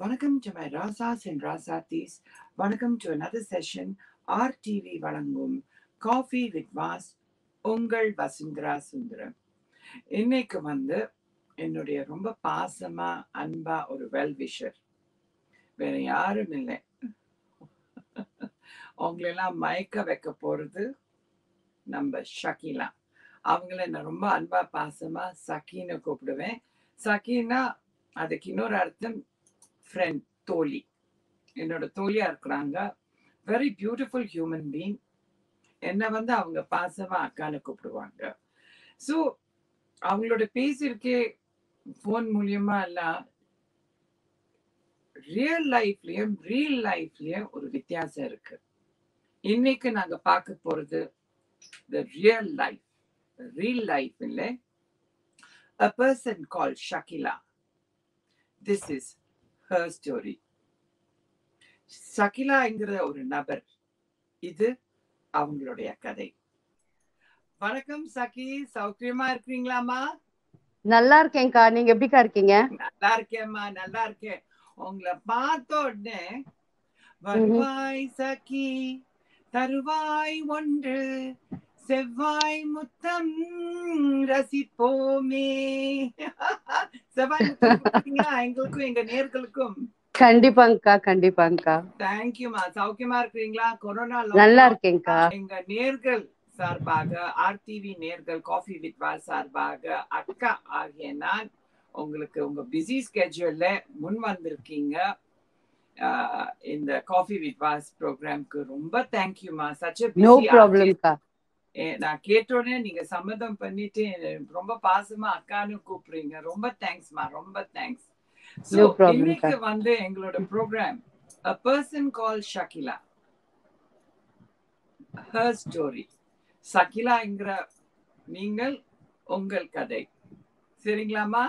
வணக்கம் to my ராசாஸ் and ராசாத்தீஸ் வணக்கம் டு அனதர் செஷன் ஆர்டிவி வழங்கும் காஃபி வித் வாஸ் உங்கள் வசுந்தரா சுந்தரம். இன்னைக்கு வந்து என்னுடைய ரொம்ப பாசமா அன்பா ஒரு வெல் விஷர் வேற யாரும் இல்லை. அவங்களெல்லாம் மயக்க வைக்க போறது நம்ம ஷக்கீலா. அவங்கள நான் ரொம்ப அன்பா பாசமா சக்கின்னு கூப்பிடுவேன். சக்கினா அதுக்கு இன்னொரு அர்த்தம் ஃப்ரெண்ட் தோழி. என்னோட தோழியா இருக்கிறாங்க. வெரி பியூட்டிஃபுல் ஹியூமன் பீங் என்னை வந்து அவங்க பாசமா அக்கான்னு கூப்பிடுவாங்க. ஸோ அவங்களோட பேசியிருக்கே ஃபோன் மூலியமா எல்லாம் ரியல் லைஃப்லயும் ரியல் லைஃப்லயும் ஒரு வித்தியாசம் இருக்கு. இன்னைக்கு நாங்க பார்க்க போறது the real life reel life இல்லை a person call Shakeela this is her story. ஷகிலாங்கிற ஒரு நபர். இது அவங்களுடைய கதை. வணக்கம் சகி சௌக்கியமா இருக்கிறீங்களாமா நல்லா இருக்கேன்க்கா. நீங்க எப்படிக்கா இருக்கீங்க? நல்லா இருக்கேம்மா நல்லா இருக்கேன். உங்களை பார்த்த உடனே வருவாய் சகி தருவாய் ஒன்று செவ்வாய் முத்தம் ரசிப்போமே. செவ்வாய்? எங்களுக்கும் எங்க நேர்களுக்கும். கண்டிப்பாங்கக்கா கண்டிப்பாங்கக்கா. தேங்க்யூமா சௌக்கியமா இருக்கிறீங்களா? கொரோனா நல்லா இருக்கேன்க்கா. எங்க நேர்கள் சார்பாக ஆர்டிவி நேர்கள் காஃபி வித் வால் சார்பாக அக்கா ஆகிய நான் உங்களுக்கு உங்க பிஸி ஸ்கெட்யூல்ல முன் வந்திருக்கீங்க. இந்த காஃபி வித் வாஸ் ப்ரோக்ராம்க்கு ரொம்ப தேங்க்யூமா சச் நோ ப்ராப்ளம்க்கா நான் கேட்ட உடனே நீங்க சம்மதம் பண்ணிட்டு ரொம்ப பாசமா அக்கான்னு கூப்பிடுறீங்க. ரொம்ப தேங்க்ஸ்மா ரொம்ப தேங்க்ஸ் problem, இன்னைக்கு. வந்து எங்களோட programme a person called Shakeela her story. சகிலாங்கிற நீங்கள் உங்கள் கதை. சரிங்களாமா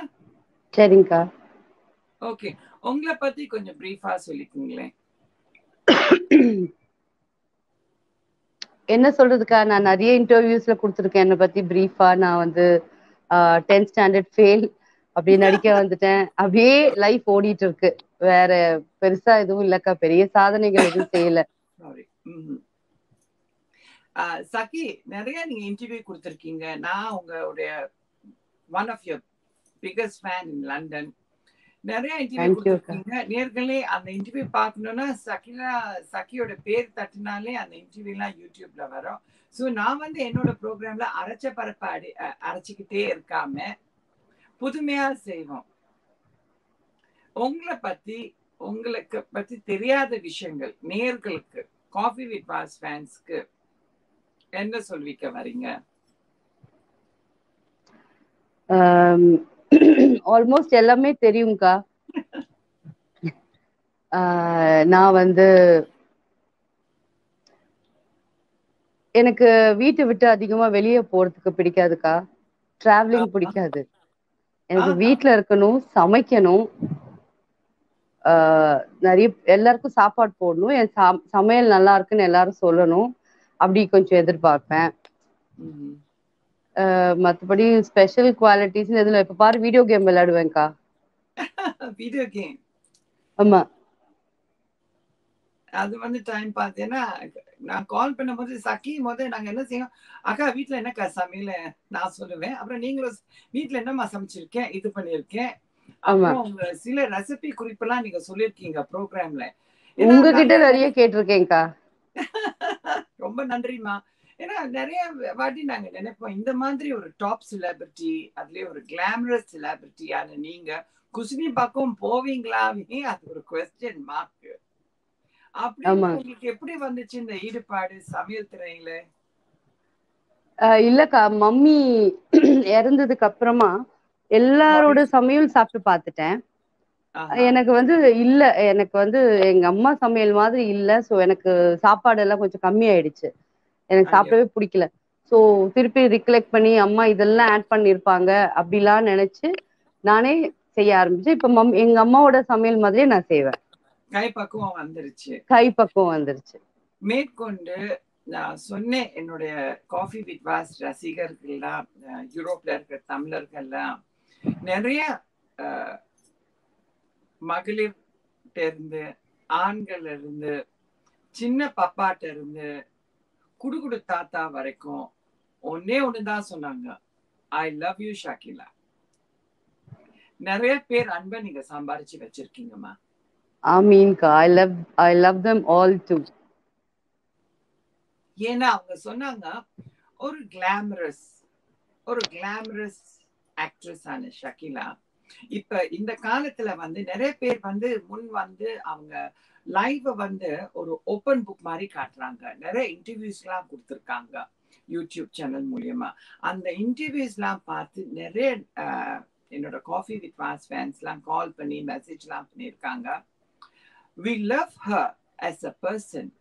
சரிங்கக்கா ஓகே உங்களை பத்தி கொஞ்சம் பிரீஃபா சொல்லிக்கீங்களேன். என்ன சொல்றதுக்கா நான் நிறைய இன்டர்வியூஸ்ல கொடுத்துருக்கேன். என்னை பத்தி பிரீஃபா நான் வந்து டென்த் ஸ்டாண்டர்ட் ஃபெயில் அப்படி நடிக்க வந்துட்டேன். அப்படியே லைஃப் ஓடிட்டு இருக்கு. வேற பெருசா எதுவும் இல்லக்கா. பெரிய சாதனைகள் எதுவும் செய்யல. சகி நிறைய நீங்க இன்டர்வியூ கொடுத்துருக்கீங்க. நான் உங்களுடைய one of your biggest fan in London நிறைய இன்டர்வியூ கொடுத்துருக்கீங்க. நேர்களே அந்த இன்டர்வியூ பார்க்கணும்னா சகிலா சகியோட பேர் தட்டினாலே அந்த இன்டர்வியூலாம் யூடியூப்ல வரும். ஸோ நான் வந்து என்னோட ப்ரோக்ராம்ல அரைச்ச பரப்பை அடி அரைச்சிக்கிட்டே இருக்காம புதுமையா செய்வோம். உங்களை பத்தி உங்களுக்கு பத்தி தெரியாத விஷயங்கள் நேர்களுக்கு காஃபி வித் பாஸ் ஃபேன்ஸ்க்கு என்ன சொல்லிக்க வரீங்க? ஆல்மோஸ்ட் எல்லாமே தெரியும்க்கா. நான் வந்து எனக்கு வீட்டை விட்டு அதிகமா வெளியே போறதுக்கு பிடிக்காதுக்கா. டிராவலிங். பிடிக்காது. எனக்கு. வீட்ல இருக்கணும் சமைக்கணும். நிறைய எல்லாருக்கும் சாப்பாடு போடணும். என் சம்- சமையல் நல்லா இருக்குன்னு எல்லாரும் சொல்லணும். அப்படி கொஞ்சம் எதிர்பார்ப்பேன். மத்தபடி ஸ்பெஷல் குவாலிட்டிஸ் எதுல இப்ப பாரு வீடியோ கேம் விளையாடுவேன்க்கா. வீடியோ கேம் ஆமா. அது வந்து டைம் பார்த்தேன்னா நான் கால் பண்ணும்போது சக்கி போது நாங்க என்ன செய்வோம்? அக்கா வீட்ல என்னக்கா சமையல? நான் சொல்லுவேன். அப்புறம் நீங்களும் வீட்ல என்னம்மா சமைச்சிருக்கேன்? இது பண்ணிருக்கேன். அப்புறம் சில ரெசிபி குறிப்பெல்லாம் நீங்க சொல்லிருக்கீங்க ப்ரோக்ராம்ல உங்ககிட்ட நிறைய கேட்டிருக்கேன்க்கா. ரொம்ப நன்றிம்மா. ஏன்னா நிறைய வாட்டி நாங்க நினைப்போம் இந்த மாதிரி ஒரு டாப் செலிபிரிட்டி அதுலயே ஒரு கிளாமரஸ் செலிபிரிட்டியான நீங்க குசினி பக்கம் போவீங்களாவே அது ஒரு கொஸ்டின் மார்க் அப்படி. உங்களுக்கு எப்படி வந்துச்சு இந்த ஈடுபாடு சமையல் துறையில? இல்லக்கா மம்மி இறந்ததுக்கு அப்புறமா எல்லாரோட சமையல் சாப்பிட்டு பார்த்துட்டேன். எனக்கு வந்து இல்ல எனக்கு வந்து எங்க அம்மா சமையல் மாதிரி இல்ல சோ எனக்கு சாப்பாடு எல்லாம் கொஞ்சம் கம்மி ஆயிடுச்சு எனக்கு. சாப்பிடவே பிடிக்கல. சோ திருப்பி ரிகலெக்ட் பண்ணி அம்மா இதெல்லாம் ஆட் பண்ணிருப்பாங்க அப்படிலாம் நினைச்சு நானே செய்ய ஆரம்பிச்சேன். இப்ப மம் எங்க அம்மாவோட சமையல் மாதிரியே நான் செய்வேன். கை பக்குவம் வந்துருச்சு. கை பக்குவம் வந்துருச்சு. மேற்கொண்டு நான் சொன்னேன் என்னுடைய காஃபி வித் வாஸ் ரசிகர்கள்லாம் யூரோப்ல இருக்கிற தமிழர்கள்லாம் நிறைய மகளிர் இருந்து ஆண்கள் இருந்து சின்ன பப்பாட்ட இருந்து குடுகுடு தாத்தா வரைக்கும் ஒன்னே ஒண்ணுதான் சொன்னாங்க. ஐ லவ் யூ ஷாக்கிலா நிறைய பேர் அன்பை நீங்க சம்பாரிச்சு வச்சிருக்கீங்கம்மா. ஆமீன்கா I love I love them all too ஏன்னா அவங்க சொன்னாங்க ஒரு கிளாமரஸ் ஒரு கிளாமரஸ் ஆக்ட்ரஸ் ஆன ஷக்கிலா. இப்ப இந்த காலத்துல வந்து நிறைய பேர் வந்து முன் வந்து அவங்க லைவ வந்து ஒரு ஓப்பன் புக் மாதிரி காட்டுறாங்க. நிறைய இன்டர்வியூஸ் எல்லாம் கொடுத்துருக்காங்க யூடியூப் சேனல் மூலியமா. அந்த இன்டர்வியூஸ் எல்லாம் பார்த்து நிறைய ஆஹ், என்னோட காஃபி வித் வாஸ் ஃபேன்ஸ் எல்லாம் கால் பண்ணி மெசேஜ் எல்லாம் பண்ணியிருக்காங்க. We love her as a person.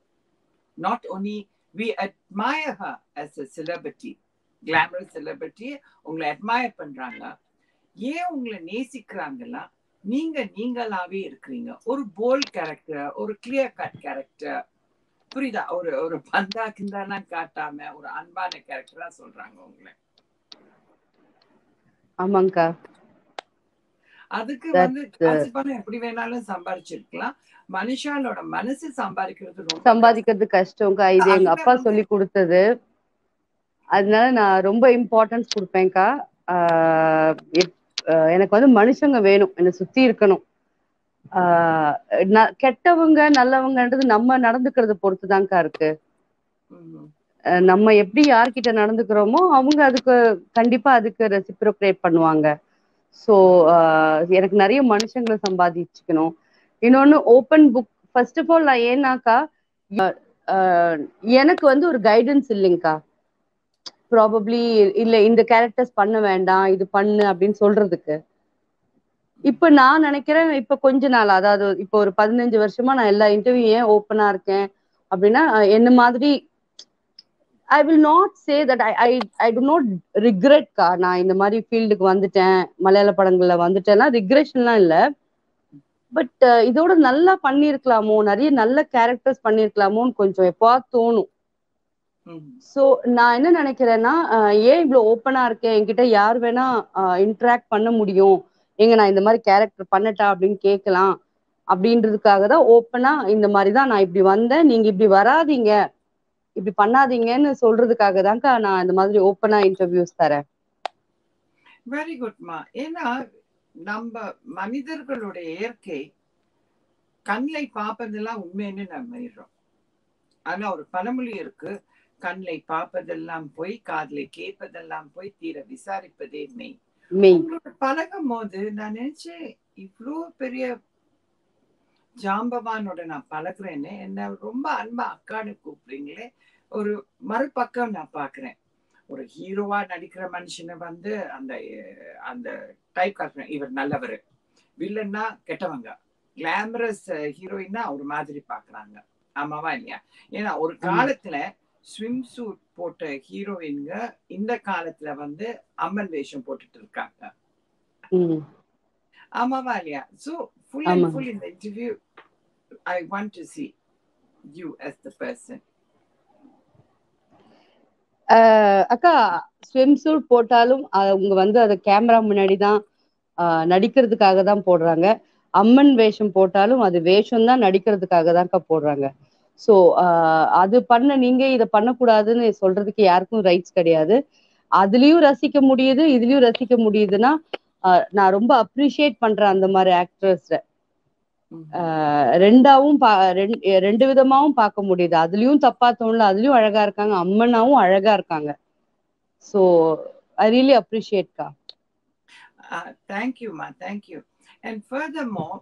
Not only we admire her as a celebrity glamorous celebrity உங்களை admire பண்றாங்க. ஏன் உங்களை நேசிக்கிறாங்கன்னா நீங்க நீங்களாவே இருக்கிறீங்க. ஒரு போல்ட் கேரக்டர் ஒரு கிளியர் கட் கேரக்டர் புரியுதா? ஒரு ஒரு பந்தா கிந்தாலாம் காட்டாம ஒரு அன்பான கேரக்டரா சொல்றாங்க உங்களை. ஆமாங்கக்கா அதுக்கு வந்து பணம் எப்படி வேணாலும் சம்பாரிச்சிருக்கலாம். மனுஷாலோட மனசு சம்பாதிக்கிறது ரொம்ப சம்பாதிக்கிறது கஷ்டம்க்கா இது எங்க அப்பா சொல்லி கொடுத்தது. அதனால நான் ரொம்ப இம்பார்ட்டன்ஸ் கொடுப்பேன்க்கா. எனக்கு வந்து மனுஷங்க வேணும். என்னை சுத்தி இருக்கணும். ஆஹ் கெட்டவங்க நல்லவங்கன்றது நம்ம நடந்துக்கிறத பொறுத்துதான்க்கா இருக்கு. நம்ம எப்படி யார்கிட்ட நடந்துக்கிறோமோ அவங்க அதுக்கு கண்டிப்பா அதுக்கு ரெசிப்ரோக்ரேட் பண்ணுவாங்க. ஸோ எனக்கு நிறைய மனுஷங்களை சம்பாதிச்சுக்கணும். இன்னொன்னு open book first of all நான் ஏன்னாக்கா எனக்கு வந்து ஒரு கைடன்ஸ் இல்லைங்கக்கா ப்ராபப்ளி இல்ல இந்த கேரக்டர்ஸ் பண்ண வேண்டாம் இது பண்ணு அப்படின்னு சொல்றதுக்கு. இப்ப நான் நினைக்கிறேன் இப்ப கொஞ்ச நாள் அதாவது இப்ப ஒரு பதினஞ்சு வருஷமா நான் எல்லா இன்டர்வியூ ஏன் ஓப்பனா இருக்கேன் அப்படின்னா என்ன மாதிரி I will not say that I I I do not regret கா நான் இந்த மாதிரி ஃபீல்டுக்கு வந்துட்டேன் மலையாள படங்கள்ல வந்துட்டேன்னா ரிக்ரெஷன்லாம் இல்லை. பட் இதோட நல்லா பண்ணியிருக்கலாமோ நிறைய நல்ல கேரக்டர்ஸ் பண்ணியிருக்கலாமோன்னு கொஞ்சம் எப்போ தோணும். ஸோ நான் என்ன நினைக்கிறேன்னா ஏன் இவ்வளோ ஓப்பனா இருக்கேன் என்கிட்ட யார் வேணா இன்ட்ராக்ட் பண்ண முடியும். எங்க நான் இந்த மாதிரி கேரக்டர் பண்ணட்டா அப்படின்னு கேட்கலாம் அப்படின்றதுக்காக தான் ஓப்பனா இந்த மாதிரி தான் நான் இப்படி வந்தேன். நீங்க இப்படி வராதீங்க. இப்படி பண்ணாதீங்கன்னு சொல்றதுக்காக தான்க்கா நான் இந்த மாதிரி ஓப்பனா இன்டர்வியூஸ் தரேன். வெரி குட்மா ஏன்னா நம்ம மனிதர்களுடைய இயற்கை கண்லை பார்ப்பதெல்லாம் உண்மைன்னு நம்பிடுறோம் ஆனா ஒரு பழமொழி இருக்கு. கண்லை பார்ப்பதெல்லாம் போய் காதலை கேட்பதெல்லாம் போய் தீர விசாரிப்பதே மெய். உங்களோட பழகும் போது நான் நினைச்சேன் இவ்வளோ பெரிய ஜாம்பவானோட நான் பழகுறேன்னு என்ன ரொம்ப அன்பா அக்கான்னு கூப்பிடுறீங்களே ஒரு மறுபக்கம் நான் பாக்குறேன் ஒரு ஹீரோவா நடிக்கிற மனுஷனை வந்து அந்த அந்த டைப் காட்டுறேன். இவர் நல்லவர். வில்லன்னா கெட்டவங்க. கிளாமரஸ் ஹீரோயின்னா ஒரு மாதிரி பாக்குறாங்க ஆமாவா இல்லையா? ஏன்னா ஒரு காலத்துல ஸ்விம் சூட் போட்ட ஹீரோயின்க இந்த காலத்துல வந்து அம்மன் வேஷம் போட்டுட்டு இருக்காங்க. ஆமாவா இல்லையா? So full and. ஃபுல் இந்த interview I want to see you the person. Ah அக்கா ஸ்விம் சூட் போட்டாலும் அவங்க வந்து அதை கேமரா முன்னாடி தான் நடிக்கிறதுக்காக தான் போடுறாங்க. அம்மன் வேஷம் போட்டாலும் அது வேஷம் தான் நடிக்கிறதுக்காக தான்க்கா போடுறாங்க. ஸோ அது பண்ண நீங்க இதை பண்ணக்கூடாதுன்னு சொல்றதுக்கு யாருக்கும் ரைட்ஸ் கிடையாது. அதுலயும் ரசிக்க முடியுது இதுலயும் ரசிக்க முடியுதுன்னா நான் ரொம்ப அப்ரிஷியேட் பண்றேன் அந்த மாதிரி ஆக்ட்ரஸ். ரெண்டாவும் ரெண்டு விதமாவும் பார்க்க முடியுது. அதுலயும் தப்பா தோணல அதுலயும் அழகா இருக்காங்க அம்மனாவும் அழகா இருக்காங்க. ஸோ ஐ ரியலி அப்ரிஷியேட்கா தேங்க்யூமா தேங்க்யூ அண்ட் ஃபர்தர்மோர்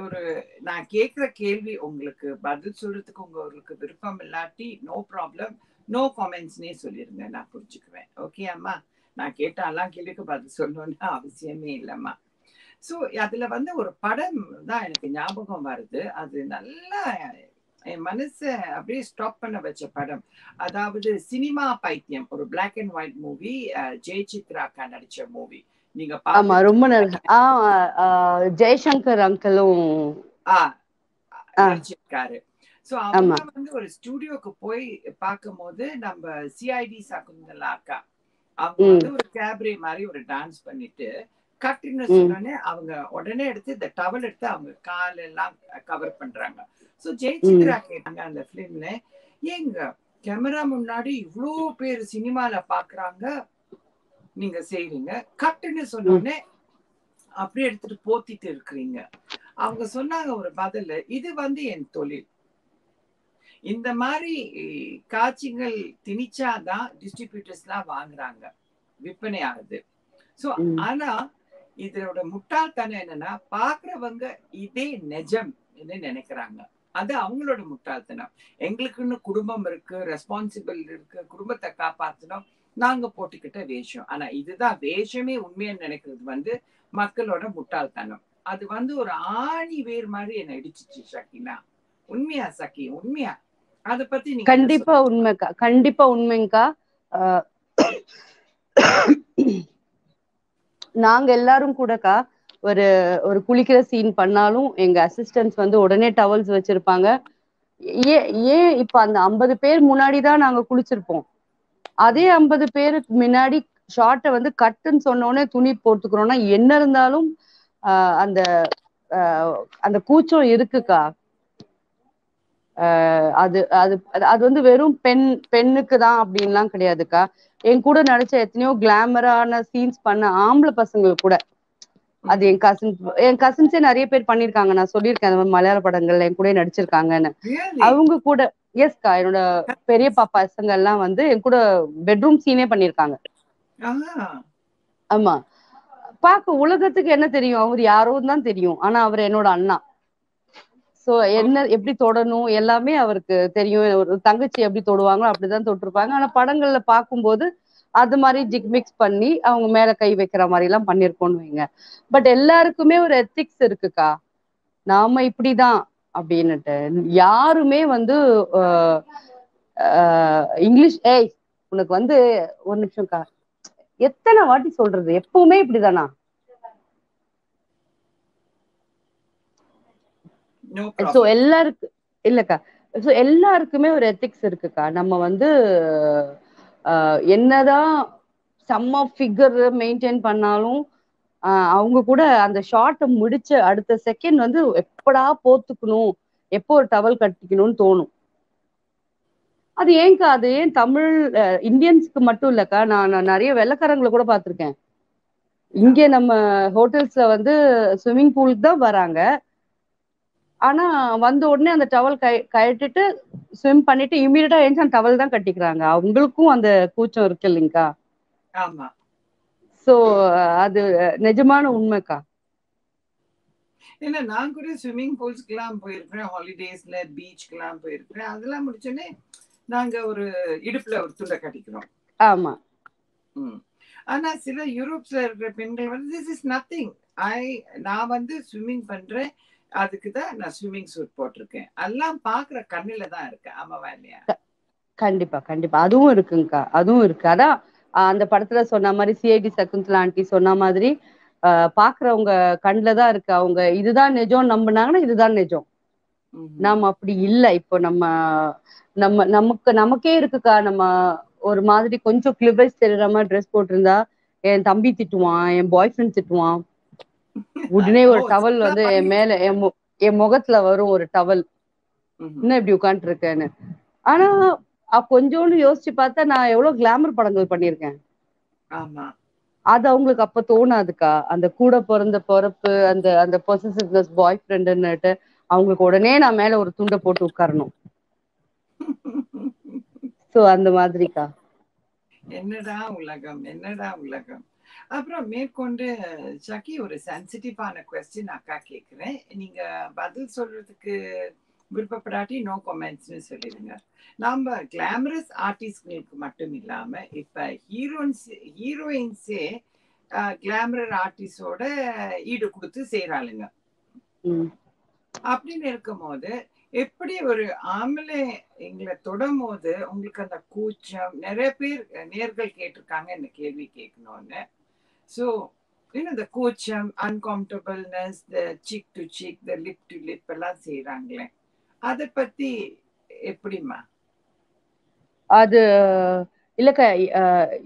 ஒரு நான் கேட்குற கேள்வி உங்களுக்கு பதில் சொல்றதுக்கு உங்களுக்கு விருப்பம் இல்லாட்டி நோ ப்ராப்ளம் நோ காமெண்ட்ஸ்னே சொல்லிருங்க நான் புரிஞ்சுக்குவேன். ஓகே அம்மா? நான் கேட்டாலாம் கேள்விக்கு பதில் சொல்லணும்னு அவசியமே இல்லைம்மா. ஸோ அதுல வந்து ஒரு படம் தான் எனக்கு ஞாபகம் வருது. அது நல்லா என் மனசை அப்படியே ஸ்டாப் பண்ண வச்ச படம். அதாவது சினிமா பைத்தியம் ஒரு black and white movie Jai சித்ராக்கா நடிச்ச மூவி நீங்க ஆமா ரொம்ப நல்ல ஆ ஜெய்சங்கர் அங்கிளும். நடிச்சிருக்காரு சோ அவங்க வந்து ஒரு ஸ்டுடியோக்கு போய் பார்க்கும்போது நம்ம சிஐடி சகுந்தலா அக்கா அவங்க. வந்து ஒரு கேப்ரே மாதிரி ஒரு டான்ஸ் பண்ணிட்டு கட்டுன்னு ம். சொன்னோடனே அவங்க உடனே எடுத்து இந்த டவல் எடுத்து அவங்க காலெல்லாம் கவர் பண்றாங்க ஸோ ஜெயசித்ரா கேட்டாங்க அந்த ஃபிலிம்ல ஏங்க கேமரா முன்னாடி இவ்ளோ பேர் சினிமால பாக்குறாங்க நீங்க செய்றீங்க. கட்டுன்னு சொன்னோடனே அப்படியே எடுத்துட்டு போத்திட்டு இருக்கிறீங்க. அவங்க சொன்னாங்க ஒரு பதில் இது வந்து என் தொழில். இந்த மாதிரி காட்சிகள் திணிச்சாதான் டிஸ்ட்ரிபியூட்டர்ஸ்லாம் வாங்குறாங்க. விற்பனை ஆகுது. ஸோ ம். ஆனா இதோட முட்டாள்தனம் என்னன்னா பாக்குறவங்க இதே நிஜம் நினைக்கிறாங்க. அது அவங்களோட முட்டாள்தனம். எங்களுக்குன்னு குடும்பம் இருக்கு ரெஸ்பான்சிபிள் இருக்கு குடும்பத்தை காப்பாத்தணும். நாங்க போட்டுக்கிட்ட வேஷம். ஆனா இதுதான் வேஷமே உண்மைன்னு நினைக்கிறது வந்து மக்களோட முட்டாள்தனம். அது வந்து ஒரு ஆணி வேர் மாதிரி என்ன இடிச்சிச்சு சக்கினா. உண்மையா சக்கி? உண்மையா? அத பத்தி நீங்க கண்டிப்பா உண்மைக்கா. கண்டிப்பா உண்மைங்கக்கா நாங்க எல்லாரும் கூடக்கா ஒரு ஒரு குளிக்கிற சீன் பண்ணாலும் எங்க அசிஸ்டன்ஸ் வந்து உடனே டவல்ஸ் வச்சிருப்பாங்க. ஏன் ஏன் இப்ப அந்த ஐம்பது பேர் முன்னாடி தான் நாங்க குளிச்சிருப்போம்? அதே ஐம்பது பேருக்கு முன்னாடி ஷார்ட்டை வந்து கட்டுன்னு சொன்னோடனே துணி போட்டுக்கிறோம்னா என்ன இருந்தாலும் அந்த அந்த கூச்சம் இருக்குக்கா. அது அது அது- வந்து வெறும் பெண் பெண்ணுக்கு தான் அப்படின்லாம் கிடையாதுக்கா. என் கூட நடிச்ச எத்தனையோ கிளாமரான சீன்ஸ் பண்ண ஆம்பளை பசங்களுக்கு கூட. அது என் கசின் என் கசின்ஸே நிறைய பேர் பண்ணிருக்காங்க நான் சொல்லியிருக்கேன் அந்த மாதிரி மலையாள படங்கள்ல என் கூட நடிச்சிருக்காங்கன்னு? அவங்க கூட எஸ்கா என்னோட பெரியப்பா பசங்க எல்லாம் வந்து என் கூட பெட்ரூம் சீனே பண்ணிருக்காங்க. ஆமா. பார்க்க உலகத்துக்கு என்ன தெரியும்? அவர் யாரோ தான் தெரியும். ஆனா அவர் என்னோட அண்ணா. சோ என்ன எப்படி தொடணும்? எல்லாமே அவருக்கு தெரியும். ஒரு தங்கச்சி எப்படி தொடுவாங்களோ அப்படிதான் தொட்டிருப்பாங்க. ஆனா படங்கள்ல பார்க்கும்போது அது மாதிரி ஜிக் மிக்ஸ் பண்ணி அவங்க மேல கை வைக்கிற மாதிரி எல்லாம் பண்ணிருக்கோம்னு வைங்க. பட் எல்லாருக்குமே ஒரு எத்திக்ஸ் இருக்குக்கா. நாம இப்படிதான். அப்படின்னுட்டு. யாருமே வந்து இங்கிலீஷ் ஏய் உனக்கு வந்து ஒரு நிமிஷம்க்கா எத்தனை வாட்டி சொல்றது? எப்பவுமே இப்படிதானா? சோ. எல்லாருக்கு இல்லக்கா. சோ எல்லாருக்குமே ஒரு எத்திக்ஸ் இருக்குக்கா. நம்ம வந்து என்னதான் சம் ஆஃப் ஃபிகர் மெயின்டைன் பண்ணாலும் அவங்க கூட அந்த ஷார்ட்டை முடிச்ச அடுத்த செகண்ட் வந்து எப்படா போத்துக்கணும்? எப்போ ஒரு டவல் கட்டிக்கணும்னு தோணும். அது ஏன்க்கா அது ஏன் தமிழ் இந்தியன்ஸ்க்கு மட்டும் இல்லக்கா? நான் நிறைய வெள்ளக்காரங்களை கூட பார்த்துருக்கேன். இங்கே நம்ம ஹோட்டல்ஸ்ல வந்து ஸ்விம்மிங் பூலுக்கு தான் வராங்க. ஆனா வந்த உடனே அந்த டவல் கை கழட்டிட்டு ஸ்விம் பண்ணிட்டு இமீடியட்டா எழுந்து அந்த டவல் தான் கட்டிக்கிறாங்க. அவங்களுக்கும் அந்த கூச்சம் இருக்கு இல்லைங்கக்கா ஆமா. சோ அது நிஜமான உண்மைக்கா? ஏன்னா நான் கூட ஸ்விம்மிங் பூல்ஸ்க்கெல்லாம் போயிருக்கிறேன் ஹாலிடேஸ்ல பீச்சுக்கெல்லாம் போயிருக்கிறேன். அதெல்லாம் முடிச்சோடனே நாங்க ஒரு இடுப்புல ஒரு துண்டை கட்டிக்கிறோம். ஆமா. ஆனா சில யூரோப்ஸ்ல இருக்கிற பெண்கள் வந்து திஸ் இஸ் நத்திங் ஐ நான் வந்து ஸ்விம்மிங் பண்றேன். அதுக்கு தான் நான் ஸ்விம்மிங் சூட் போட்டிருக்கேன். எல்லாம் பாக்குற கண்ணுல தான் இருக்கு ஆமாவா இல்லையா கண்டிப்பா கண்டிப்பா. அதுவும் இருக்குங்கக்கா. அதுவும் இருக்கு. அதான் அந்த படத்துல சொன்ன மாதிரி சிஐடி சகுந்தலா ஆண்டி சொன்ன மாதிரி பாக்குறவங்க கண்ணுல தான் இருக்கு. அவங்க இதுதான் நிஜம் நம்பினாங்கன்னா இதுதான் நிஜம். நாம அப்படி இல்ல. இப்போ நம்ம நம்ம நமக்கு நமக்கே இருக்குக்கா. நம்ம ஒரு மாதிரி கொஞ்சம் கிளிபைஸ் தெரியுற மாதிரி ட்ரெஸ் போட்டிருந்தா என் தம்பி திட்டுவான் என் பாய் ஃப்ரெண்ட் திட்டுவான். உடனே ஒரு டவல் வந்து என் மேல என் முகத்துல வரும் ஒரு டவல். இன்னும் இப்படி உட்காந்துட்டு இருக்கேன்னு. ஆனா கொஞ்சோண்டு யோசிச்சு பார்த்தா நான் எவ்வளவு கிளாமர் படங்கள் பண்ணியிருக்கேன். ஆமா. அது அவங்களுக்கு அப்ப தோணாதுக்கா. அந்த கூட பிறந்த பிறப்பு அந்த அந்த பொசசிவ்னஸ் பாய் ஃப்ரெண்டுன்னுட்டு அவங்களுக்கு உடனே நான் மேல ஒரு துண்டை போட்டு உட்காரணும். சோ அந்த மாதிரிக்கா. என்னடா உலகம் என்னடா உலகம். அப்புறம் மேற்கொண்டு சக்கி ஒரு சென்சிட்டிவான கொஸ்டின் அக்கா கேக்குறேன். நீங்க பதில் சொல்றதுக்கு விருப்பப்படாட்டி நோ கமெண்ட்ஸ்னு சொல்லிடுங்க. நாம கிளாமரஸ் ஆர்டிஸ்ட்களுக்கு மட்டும் இல்லாம இப்ப ஹீரோயின்ஸ் ஹீரோயின்ஸே கிளாமரர் ஆர்டிஸ்டோட ஈடு கொடுத்து செய்யறாளுங்க ம். அப்படின்னு இருக்கும்போது எப்படி ஒரு ஆம்பளை எங்களை தொடும் போது உங்களுக்கு அந்த கூச்சம் நிறைய பேர் நேர்கள் கேட்டிருக்காங்க இந்த கேள்வி கேட்கணும்னு. ஸோ இன்னும் இந்த கூச்சம் uncomfortableness the cheek to cheek the lip to lip எல்லாம் செய்யறாங்களே அதை பத்தி எப்படிம்மா? அது இல்லக்கா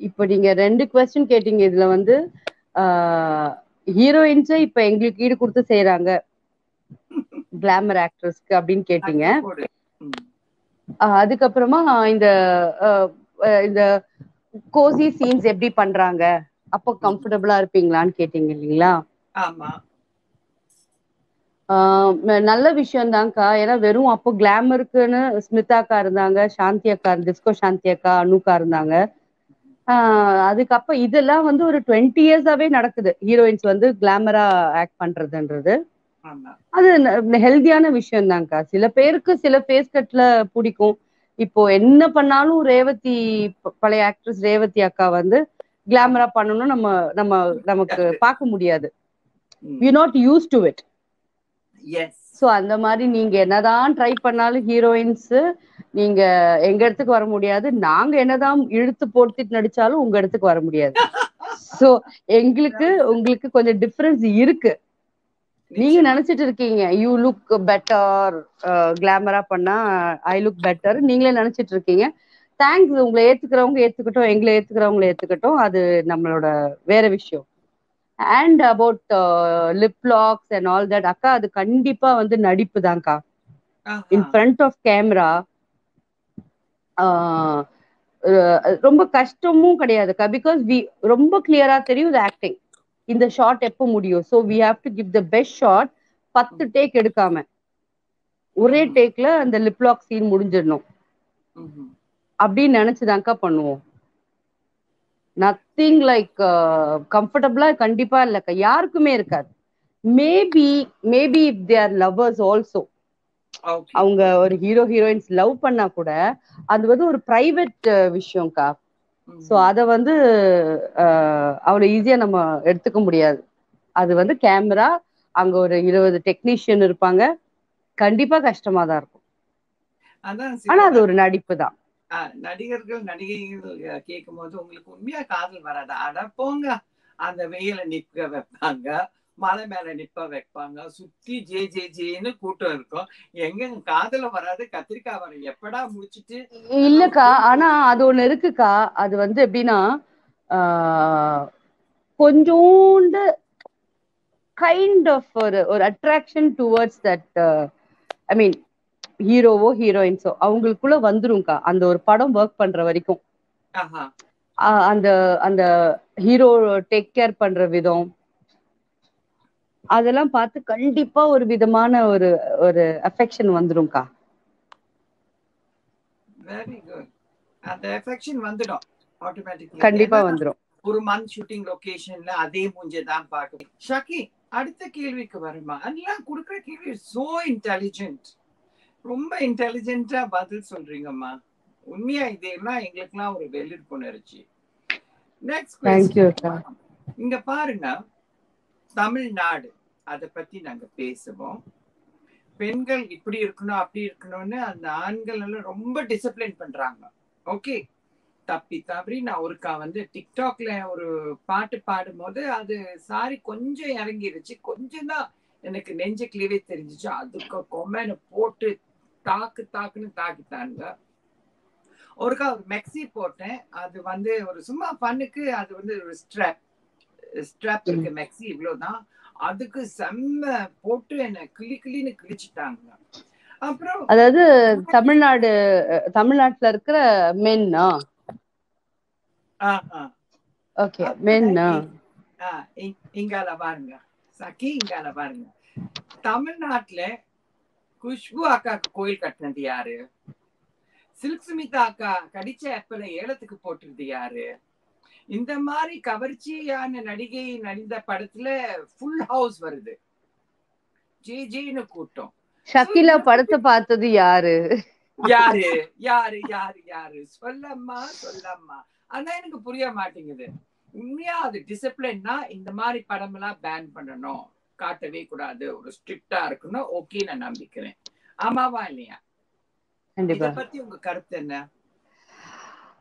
இப்ப நீங்க ரெண்டு கொஸ்டின் கேட்டீங்க. இதுல வந்து ஹீரோயின்ஸை இப்ப எங்களுக்கு ஈடு கொடுத்து செய்யறாங்க கிளாமர் ஆக்ட்ரஸ்க்கு அப்படின்னு கேட்டீங்க. அதுக்கப்புறமா இந்த இந்த கோசி சீன்ஸ் எப்படி பண்றாங்க? அப்போ கம்ஃபர்டபுளா இருப்பீங்களான்னு கேட்டீங்க இல்லைங்களா? நல்ல விஷயம் தான்க்கா ஏன்னா வெறும் அப்போ கிளாமருக்குன்னு ஸ்மிதா அக்கா இருந்தாங்க சாந்தி அக்கா டிஸ்கோ சாந்தி அக்கா அனுக்கா இருந்தாங்க. ஆஹ் அதுக்கப்ப இதெல்லாம் வந்து ஒரு டுவெண்ட்டி இயர்ஸாவே நடக்குது. ஹீரோயின்ஸ் வந்து கிளாமரா ஆக்ட் பண்றதுன்றது. அது ஹெல்தியான விஷயம் தான்க்கா சில பேருக்கு சில ஃபேஸ் கட்ல பிடிக்கும். இப்போ என்ன பண்ணாலும் ரேவதி பழைய ஆக்ட்ரஸ் ரேவதி அக்கா வந்து கிளாமரா பண்ணணும் நம்ம நம்ம நமக்கு பார்க்க முடியாது. We not use to it as so அந்த மாதிரி நீங்க என்னதான் ட்ரை பண்ணாலும் ஹீரோயின்ஸ் நீங்க எங்க இடத்துக்கு வர முடியாது. நாங்க என்னதான் இழுத்து போட்டுட்டு நடிச்சாலும் உங்க இடத்துக்கு வர முடியாது. ஸோ எங்களுக்கு உங்களுக்கு கொஞ்சம் டிஃபரன்ஸ் இருக்கு. நீங்க நினைச்சிட்டு இருக்கீங்க யூ லுக் பெட்டர் கிளாமரா பண்ணா ஐ லுக் பெட்டர் நீங்களே நினைச்சிட்டு இருக்கீங்க. தேங்க்ஸ் உங்களை ஏத்துக்கிறவங்க ஏத்துக்கட்டும் எங்களை ஏத்துக்கிறவங்களை ஏத்துக்கட்டும். அது நம்மளோட வேற விஷயம். And about lip locks and all that அக்கா அது கண்டிப்பா வந்து நடிப்பு தான்க்கா இன் ஃப்ரண்ட் ஆஃப் கேமரா ரொம்ப கஷ்டமும் கிடையாதுக்கா. பிகாஸ் வி ரொம்ப கிளியரா தெரியும் இது ஆக்டிங் இந்த ஷாட் எப்போ முடியும்? So we have to give the best shot பத்து டேக் எடுக்காம. ஒரே டேக்ல அந்த லிப்லாக் சீன் முடிஞ்சிடணும். அப்படின்னு நினைச்சுதான்க்கா பண்ணுவோம். நத்திங் லைக் கம்ஃபர்டபுளா கண்டிப்பா இல்லக்கா. யாருக்குமே இருக்காது. Maybe maybe if they are lovers also அவங்க ஒரு ஹீரோ ஹீரோயின்ஸ் லவ் பண்ணா கூட அது வந்து ஒரு பிரைவேட் விஷயம்க்கா. ஸோ அதை வந்து அவ்வளோ ஈஸியா நம்ம எடுத்துக்க முடியாது. அது வந்து கேமரா அங்க ஒரு இருபது டெக்னீஷியன் இருப்பாங்க. கண்டிப்பா கஷ்டமா தான் இருக்கும். ஆனா அது ஒரு நடிப்பு தான். நடிகர்கள் நடிகைகள் கேட்கும் போது உங்களுக்கு உண்மையா காதல் வராது? அட போங்க. அந்த வெயில நிற்க வைப்பாங்க. மலை மேல நிப்ப வைப்பாங்க. சுத்தி ஜே ஜே ஜேன்னு கூட்டம் இருக்கும். எங்க காதல வராது? கத்திரிக்காய் வரும் எப்படா முடிச்சிட்டு? இல்லக்கா ஆனா அது ஒண்ணு இருக்குக்கா. அது வந்து எப்படின்னா கொஞ்சோண்டு கைண்ட் ஆஃப் ஒரு ஒரு attraction towards that I mean ஹீரோவோ ஹீரோயின்ஸோ அவங்களுக்குள்ள வந்துரும்க்கா. அந்த ஒரு படம் ஒர்க் பண்ற வரைக்கும். அந்த அந்த ஹீரோ டேக் கேர் பண்ற விதம். அதெல்லாம் பார்த்து கண்டிப்பா ஒரு விதமான ஒரு ஒரு அஃபெக்ஷன் வந்துரும்க்கா. வெரி குட் அந்த அஃபெக்ஷன் வந்துடும். ஆட்டோமேட்டிக்கலி கண்டிப்பா வந்துரும். ஒரு மந்த் ஷூட்டிங் லொகேஷன்ல அதே மூஞ்ச தான் பார்க்க ஷக்கி அடுத்த கேள்விக்கு வருமா? அதெல்லாம் கொடுக்குற கேள்வி சோ இன்டெலிஜென்ட் ரொம்ப இன்டெலிஜென்ட்டா பதில் சொல்றீங்கம்மா. உண்மையா இதெல்லாம் எங்களுக்குலாம் ஒரு வெளிர்ப்புணர்ச்சி நெக்ஸ்ட் இங்க பாருங்க. தமிழ்நாடு. அதை பத்தி நாங்க பேசுவோம். பெண்கள் இப்படி இருக்கணும் அப்படி இருக்கணும்னு அந்த ஆண்கள் எல்லாம் ரொம்ப டிசிப்ளின் பண்றாங்க. ஓகே தப்பி தவறி நான் ஒருக்கா வந்து டிக்டாக்ல ஒரு பாட்டு பாடும் போது அது சாரி கொஞ்சம் இறங்கிருச்சு. கொஞ்சம் தான் எனக்கு நெஞ்சு கிளிவே தெரிஞ்சிச்சு. அதுக்கு கொமென போட்டு தாக்கு தாக்குன்னு தாக்கிட்டாங்க ஒருக்கா ஒரு மெக்ஸி போட்டேன். அது வந்து ஒரு சும்மா பண்ணுக்கு அது வந்து ஒரு ஸ்ட்ராப் ஸ்ட்ராப் இருக்கு மெக்ஸி இவ்வளவுதான். அதுக்கு செம்ம போட்டு என்ன கிளி கிளின்னு கிழிச்சிட்டாங்க. அப்புறம் அதாவது தமிழ்நாடு தமிழ்நாட்டுல இருக்கிற மென்னா ஓகே மென்னா இங்கால பாருங்க. சக்கி இங்கால பாருங்க. தமிழ்நாட்டுல குஷ்பு அக்காக்கு கோயில் கட்டினது யாரு? சில்க் சுமிதா அக்கா கடிச்ச எப்பல ஏலத்துக்கு போட்டுருது யாரு? இந்த மாதிரி கவர்ச்சியான நடிகை நடிந்த படத்துல ஃபுல் ஹவுஸ் வருது. ஜே ஜேன்னு கூட்டம். ஷக்கிலா படத்தை பார்த்தது யாரு? யாரு? யாரு? யாரு? யாரு? சொல்லம்மா சொல்லம்மா. ஆனா எனக்கு புரிய மாட்டேங்குது. உண்மையா அது டிசிப்ளின்னா இந்த மாதிரி படம் எல்லாம் பேன் பண்ணணும். காட்டவே கூடாது. ஒரு ஸ்ட்ரிக்டா இருக்கணும். ஓகே நான் நம்பிக்கிறேன். ஆமாவா இல்லையா? இத பத்தி உங்க கருத்து என்ன?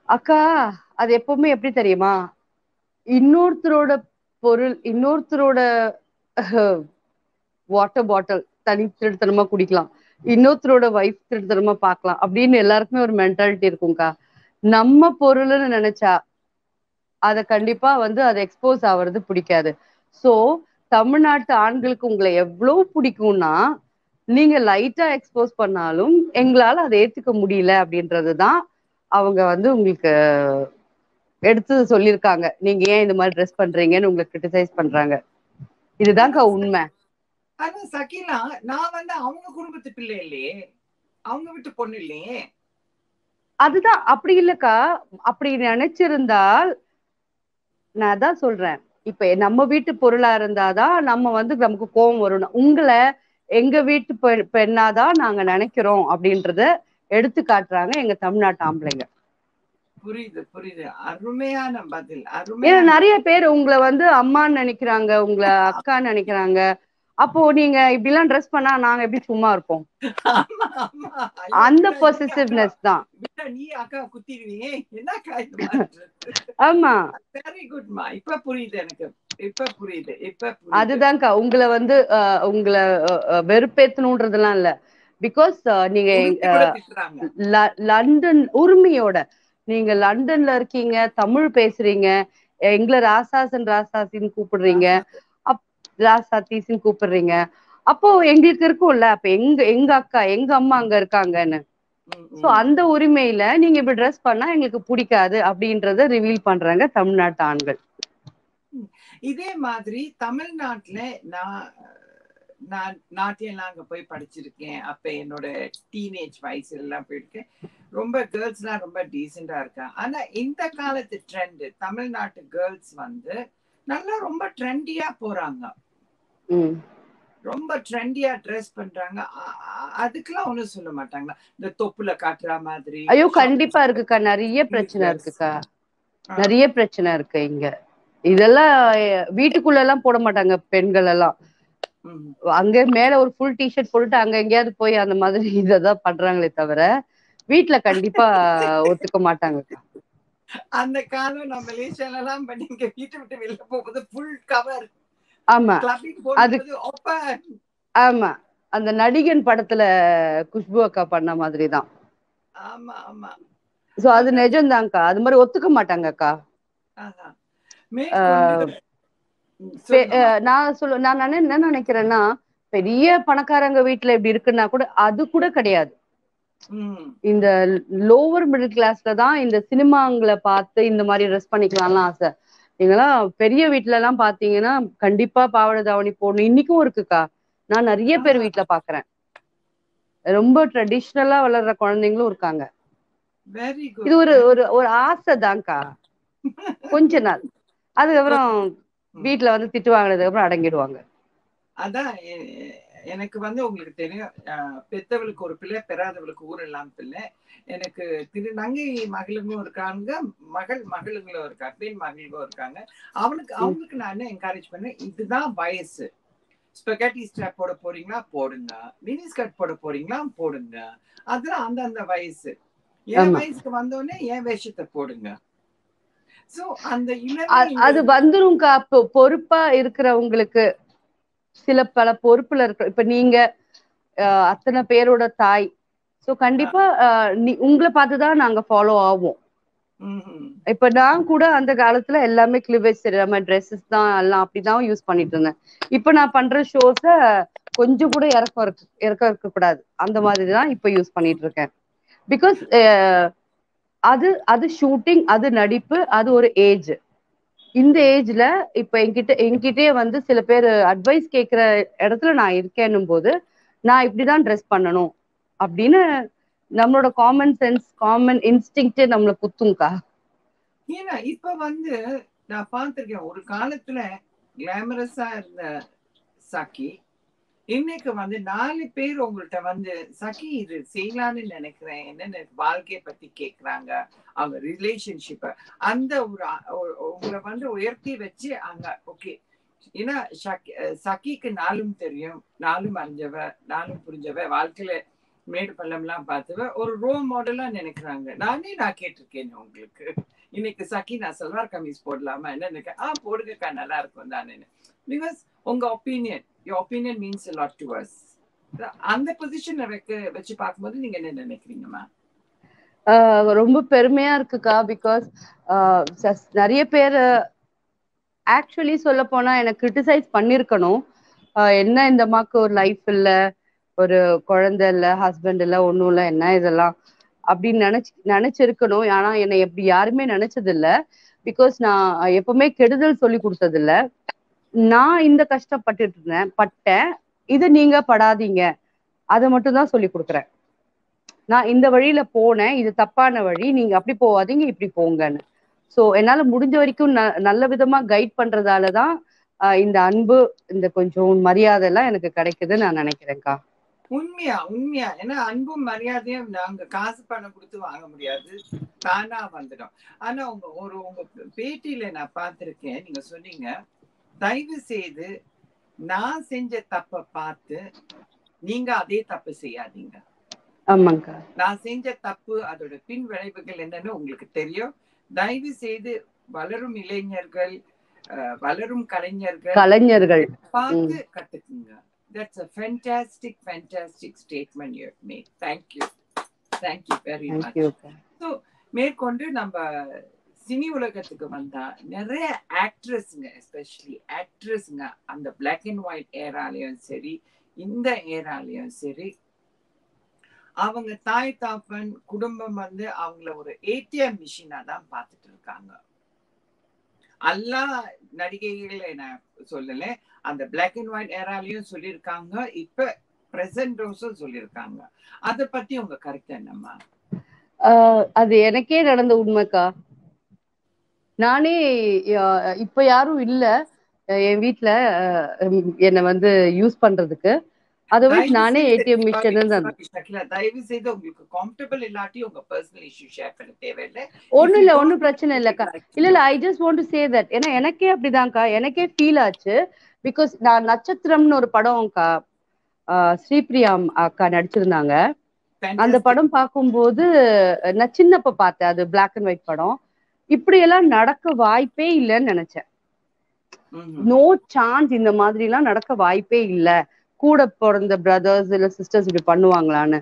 அக்கா அது எப்பவுமே எப்படி தெரியுமா? இன்னொருத்தரோட பொருள் இன்னொருத்தரோட வாட்டர் பாட்டில் தனி திருத்தனமா குடிக்கலாம். இன்னொருத்தரோட வைஃப் திருத்தனமா பார்க்கலாம். அப்படின்னு எல்லாருக்குமே ஒரு மென்டாலிட்டி இருக்கும்க்கா. நம்ம பொருள்னு நினைச்சா அத கண்டிப்பா வந்து அது எக்ஸ்போஸ் ஆகுறது பிடிக்காது. சோ தமிழ்நாட்டு ஆண்களுக்கு உங்களை எவ்வளவு பிடிக்கும்னா நீங்க லைட்டா எக்ஸ்போஸ் பண்ணாலும் எங்களால அதை ஏத்துக்க முடியல அப்படின்றதுதான் அவங்க வந்து உங்களுக்கு எடுத்து சொல்லியிருக்காங்க. நீங்க ஏன் இந்த மாதிரி ட்ரெஸ் பண்றீங்கன்னு உங்களை கிரிட்டிசைஸ் பண்றாங்க. இதுதான்க்கா உண்மை. ஆனா சகிலா நான் வந்து அவங்க குடும்பத்து பிள்ளை இல்லையே. அவங்க வீட்டு பொண்ணு இல்லையே. அதுதான் அப்படி இல்லக்கா. அப்படி நினைச்சிருந்தால் நான் அதான் சொல்றேன். இப்ப நம்ம வீட்டு பொருளா இருந்தாதான் நம்ம வந்து நமக்கு கோபம் வரும் உங்களை எங்க வீட்டு பெண்ணாதான் நாங்க நினைக்கிறோம் அப்படின்றத எடுத்து காட்டுறாங்க எங்க தமிழ்நாட்டு ஆம்பளைங்க. புரியுது புரியுது. அருமையான பதில் ஏன்னா அருமையான நிறைய பேர் உங்களை வந்து அம்மான்னு நினைக்கிறாங்க உங்களை அக்கான்னு நினைக்கிறாங்க. அப்போ நீங்க இப்படி எல்லாம் ட்ரெஸ் பண்ணா நாங்க எப்படி சும்மா இருப்போம்? அந்த பொசிசிவ்னஸ் தான். நீ அக்கா குத்திடுவீங்க மாதிரி ஆமா. வெரி குட்மா இப்ப புரியுது எனக்கு. இப்ப புரியுது இப்ப அதுதான்க்கா. உங்களை வந்து உங்களை வெறுப்பேத்தணுன்றதெல்லாம் இல்ல. பிகாஸ் நீங்க லண்டன் உரிமையோட. நீங்க லண்டன்ல இருக்கீங்க தமிழ் பேசுறீங்க எங்களை ராசாசன் ராசாசின்னு கூப்பிடுறீங்க. ராசாத்தீஸ்ன்னு கூப்பிடுறீங்க. அப்போ எங்களுக்கு இருக்கும்ல அப்ப எங்க எங்க அக்கா எங்க அம்மா அங்க இருக்காங்கன்னு. சோ. அந்த உரிமையில நீங்க இப்படி ட்ரெஸ் பண்ணா எங்களுக்கு பிடிக்காது அப்படின்றத ரிவீல் பண்றாங்க தமிழ்நாட்டு ஆண்கள். இதே மாதிரி தமிழ்நாட்டுல நான் நான் நாட்டியெல்லாம் அங்க போய் படிச்சிருக்கேன். அப்ப என்னோட டீனேஜ் வயசுல எல்லாம் போயிருக்கேன். ரொம்ப கேர்ள்ஸ் எல்லாம் ரொம்ப டீசெண்டா இருக்கா. ஆனா இந்த காலத்து ட்ரெண்ட் தமிழ்நாட்டு கேர்ள்ஸ் வந்து நல்லா ரொம்ப ட்ரெண்டியா போறாங்க. ரொம்ப ட்ரெண்டியா ட்ரெஸ் பண்றாங்க. அதுக்கெல்லாம் ஒண்ணும் சொல்ல மாட்டாங்க இந்த தொப்புல காட்டுற மாதிரி. ஐயோ கண்டிப்பா இருக்குக்கா. நிறைய பிரச்சனை இருக்குக்கா. நிறைய பிரச்சனை இருக்கு இங்க. இதெல்லாம் வீட்டுக்குள்ள எல்லாம் போட மாட்டாங்க பெண்கள் எல்லாம். அங்க மேல ஒரு ஃபுல் டிஷர்ட் போட்டுட்டு அங்க எங்கேயாவது போய் அந்த மாதிரி இததான் பண்றாங்களே தவிர வீட்ல கண்டிப்பா ஒத்துக்க மாட்டாங்கக்கா. அந்த காலம் நம்ம மலேசியால எல்லாம் பண்ணி வீட்டை விட்டு வெளில போகும்போது ஃபுல் கவர் ஆமா. ஓப்பன் ஆமா. அந்த நடிகன் படத்துல குஷ்பு அக்கா பண்ண மாதிரி தான் ஆமா ஆமா. சோ அது நிஜம்தான்க்கா. அது மாதிரி ஒத்துக்க மாட்டாங்கக்கா நான் சொல்ல நான் என்ன நினைக்கிறேன்னா பெரிய பணக்காரங்க வீட்ல இப்படி இருக்குன்னா கூட அது கூட கிடையாது. இந்த லோவர் மிடில் கிளாஸ்ல தான் இந்த சினிமாங்களை பார்த்து இந்த மாதிரி ட்ரெஸ் பண்ணிக்கலாம்லாம் ஆசை. நீங்களாம் பெரிய வீட்ல எல்லாம் பாத்தீங்கன்னா கண்டிப்பா பாவாடை தாவணி போடணும். இன்னைக்கும் இருக்குக்கா. நான் நிறைய பேர் வீட்ல பாக்குறேன். ரொம்ப ட்ரெடிஷ்னலா வளர்ற குழந்தைங்களும் இருக்காங்க. இது ஒரு ஒரு ஒரு ஆசை தான்க்கா. கொஞ்ச நாள். அதுக்கப்புறம் வீட்ல வந்து திட்டு வாங்கினதுக்கு அப்புறம் அடங்கிடுவாங்க. அதான் எனக்கு வந்து உங்களுக்கு தெரியும் பெத்தவளுக்கு ஒரு பிள்ளை பெறாதவளுக்கு ஊர் எல்லாம் பிள்ளை. எனக்கு திரு நங்கை மகளுங்களும் இருக்காங்க மகள் மகளுங்களும் இருக்கா பெண் மகளுங்களும் இருக்காங்க. அவனுக்கு அவங்களுக்கு நான் என்ன என்கரேஜ் பண்ணேன் இதுதான் வயசு. ஸ்பெகட்டி ஸ்டாப் போட போறீங்களா போடுங்க. மினி ஸ்கர்ட் போட போறீங்களா போடுங்க. அதெல்லாம் அந்தந்த வயசு. என். வயசுக்கு வந்தோடனே என் வேஷத்தை போடுங்க. அது வந்துரும்க்கா பொறுப்பா இருக்கிறவங்களுக்கு. சில பல பொறுப்புல இருக்க இப்ப நீங்க அத்தனை பேரோட தாய். சோ கண்டிப்பா உங்களை பார்த்துதான் நாங்க ஃபாலோ ஆவோம். இப்ப நான் கூட அந்த காலத்துல எல்லாமே கிளிவேஜ் தெரியாம ட்ரெஸ்ஸஸ் தான் எல்லாம் அப்படிதான் யூஸ் பண்ணிட்டு இருந்தேன். இப்ப நான் பண்ற ஷோஸ கொஞ்சம் கூட இறக்கம் இருக்கு இறக்கம் இருக்க கூடாது. அந்த மாதிரி தான் இப்ப யூஸ் பண்ணிட்டு இருக்கேன். பிகாஸ் அது அது ஷூட்டிங் அது நடிப்பு அது ஒரு ஏஜ் இந்த ஏஜ்ல இப்ப என்கிட்ட என்கிட்டயே வந்து சில பேர் அட்வைஸ் கேட்கிற இடத்துல நான் இருக்கேன்னும் போது நான் இப்படிதான் ட்ரெஸ் பண்ணணும் அப்படின்னு நம்மளோட காமன் சென்ஸ் காமன் இன்ஸ்டிங்க்டே நம்மள குத்துங்கக்கா ஏன்னா இப்ப வந்து நான் பார்த்திருக்கேன் ஒரு காலத்துல கிளாமரஸா இருந்த சாக்கி இன்னைக்கு வந்து நாலு பேர் உங்கள்ட்ட வந்து சகி இது செய்யலான்னு நினைக்கிறேன். என்னன்னு வாழ்க்கையை பத்தி கேக்குறாங்க? அவங்க ரிலேஷன்ஷிப்ப அந்த ஒரு உங்களை வந்து உயர்த்தி வச்சு அங்க ஓகே ஏன்னா சகிக்கு நாளும் தெரியும். நாளும் அறிஞ்சவ நாளும் புரிஞ்சவ வாழ்க்கையில மேடு பள்ளம்லாம் பார்த்தவ ஒரு ரோல் மாடலா நினைக்கிறாங்க. நானே நான் கேட்டிருக்கேன் உங்களுக்கு. இன்னைக்கு சகி நான் சல்வார் கமீஸ் போடலாமா? என்ன நினைக்கிறேன் ஆ போடுங்கக்கா நல்லா இருக்கும் தானே பிகாஸ் உங்க opinion your opinion means a lot to us. அந்த பொசிஷன்ல வைக்க வச்சு பார்க்கும்போது நீங்க என்ன நினைக்கிறீங்கம்மா ஆஹ் ரொம்ப பெருமையா இருக்குக்கா பிகாஸ் நிறைய பேர் ஆக்சுவலி சொல்ல போனா எனக்கு கிரிட்டிசைஸ் பண்ணிருக்கணும். ஆஹ் என்ன இந்த அம்மாக்கு ஒரு லைஃப் இல்ல ஒரு குழந்தை இல்ல ஹஸ்பண்ட் இல்ல ஒண்ணும் இல்ல என்ன இதெல்லாம் அப்படின்னு நினைச்சு நினைச்சிருக்கணும். ஆனா என்னை எப்படி யாருமே நினைச்சது இல்ல பிகாஸ் நான் எப்பவுமே கெடுதல் சொல்லி கொடுத்தது இல்ல நான் இந்த கஷ்டப்பட்டுட்டு இருந்தேன் பட்டேன். இது நீங்க படாதீங்க. அதை மட்டும் தான் சொல்லி கொடுக்குறேன். நான் இந்த வழியில போனேன். இது தப்பான வழி. நீங்க அப்படி போவாதீங்க இப்படி போங்கன்னு. சோ என்னால முடிஞ்ச வரைக்கும் ந- நல்ல விதமா கைட் பண்றதால தான் ஆஹ் இந்த அன்பு இந்த கொஞ்சம் மரியாதை எல்லாம் எனக்கு கிடைக்குதுன்னு நான் நினைக்கிறேன்க்கா உண்மையா உண்மையா. ஏன்னா அன்பும் மரியாதையும் நாங்க காசு பணம் கொடுத்து வாங்க முடியாது. தானா வந்துடும். ஆனா உங்க ஒரு உங்க பேட்டியில நான் பார்த்திருக்கேன். நீங்க சொன்னீங்க தயவு செய்து நான் செஞ்ச தப்ப பார்த்து நீங்க அதே தப்பு செய்யாதீங்க. ஆமாங்கக்கா நான் செஞ்ச தப்பு அதோட பின் விளைவுகள் என்னன்னு உங்களுக்கு தெரியும். தயவு செய்து வளரும் இளைஞர்கள் வளரும் கலைஞர்கள் கலைஞர்கள். பார்த்து கத்துக்குங்க. That's statement you have made. Thank you. Thank you very much. தேங்க்யூக்கா மேற்கொண்டு நம்ம சினி உலகத்துக்கு வந்தா நிறைய ஆக்ட்ரஸ்ங்க எஸ்பெஷலி ஆக்ட்ரஸ்ங்க அந்த பிளாக் அண்ட் ஒயிட் ஏராலையும் சரி இந்த ஏராலையும் சரி அவங்க தாய் தாப்பன் குடும்பம் வந்து அவங்கள ஒரு ஏடிஎம் மிஷினா தான் பார்த்துட்டு இருக்காங்க. எல்லா நடிகைகளை நான் சொல்லல அந்த பிளாக் அண்ட் ஒயிட் ஏராலையும் சொல்லியிருக்காங்க இப்ப பிரசன்ட் ரோஸும் சொல்லியிருக்காங்க. அதை பத்தி உங்க கருத்து என்னம்மா? ஆஹ் அது எனக்கே நடந்த உண்மைக்கா. நானே இப்ப யாரும் இல்ல. என் வீட்ல ஆஹ் என்னை வந்து யூஸ் பண்றதுக்கு. அதர்வைஸ் நானே ஏடிஎம் மிஷின் தயவு செய்து உங்களுக்கு கம்ஃபர்டபுள் இல்லாட்டி உங்க பர்சனல் இஷ்யூ ஷேர் பண்ண தேவையில்லை. ஒண்ணும் இல்ல ஒண்ணும் பிரச்சனை இல்லக்கா. இல்ல இல்ல I just want to say that ஏன்னா எனக்கே அப்படிதான்க்கா. எனக்கே ஃபீல் ஆச்சு. பிகாஸ் நான் நட்சத்திரம்னு ஒரு படம்க்கா ஆஹ் ஸ்ரீபிரியா அக்கா நடிச்சிருந்தாங்க. அந்த. படம் பார்க்கும்போது நான் சின்னப்ப பார்த்தேன். அது பிளாக் அண்ட் ஒயிட் படம். இப்படி எல்லாம் நடக்க வாய்ப்பே இல்லைன்னு நினைச்சேன். நோ சான்ஸ் இந்த மாதிரி எல்லாம் நடக்க வாய்ப்பே இல்ல. கூட பிறந்த பிரதர்ஸ் இல்ல சிஸ்டர்ஸ் இப்படி பண்ணுவாங்களான்னு.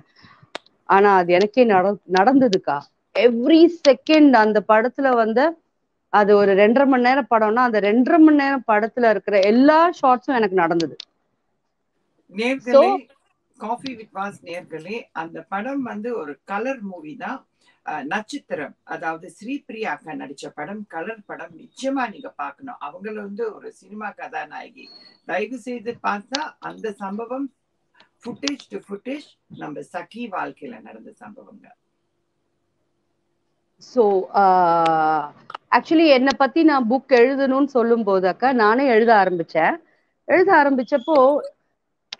ஆனா அது எனக்கே நட நடந்ததுக்கா. எவ்ரி செகண்ட் அந்த படத்துல வந்து அது ஒரு ரெண்டரை மணி நேரம் படம்னா அந்த ரெண்டரை மணி நேரம் படத்துல இருக்கிற எல்லா ஷார்ட்ஸும் எனக்கு நடந்தது. காஃபி வித் வாஸ் நேர்களே அந்த படம் வந்து ஒரு கலர் மூவி தான். நட்சத்திரம் அதாவது ஸ்ரீபிரியா நடிச்ச படம் கலர் படம் நிச்சயமா நீங்க பார்க்கணும். அவங்கள வந்து ஒரு சினிமா கதாநாயகி. தயவு செய்து பார்த்தா அந்த சம்பவம் ஃபுட்டேஜ் டு ஃபுட்டேஜ் நம்ம சகி வாழ்க்கையில நடந்த சம்பவங்க. ஸோ ஆக்சுவலி என்னை பத்தி நான் புக் எழுதணும்னு சொல்லும் போதாக்கா நானே எழுத ஆரம்பிச்சேன். எழுத ஆரம்பிச்சப்போ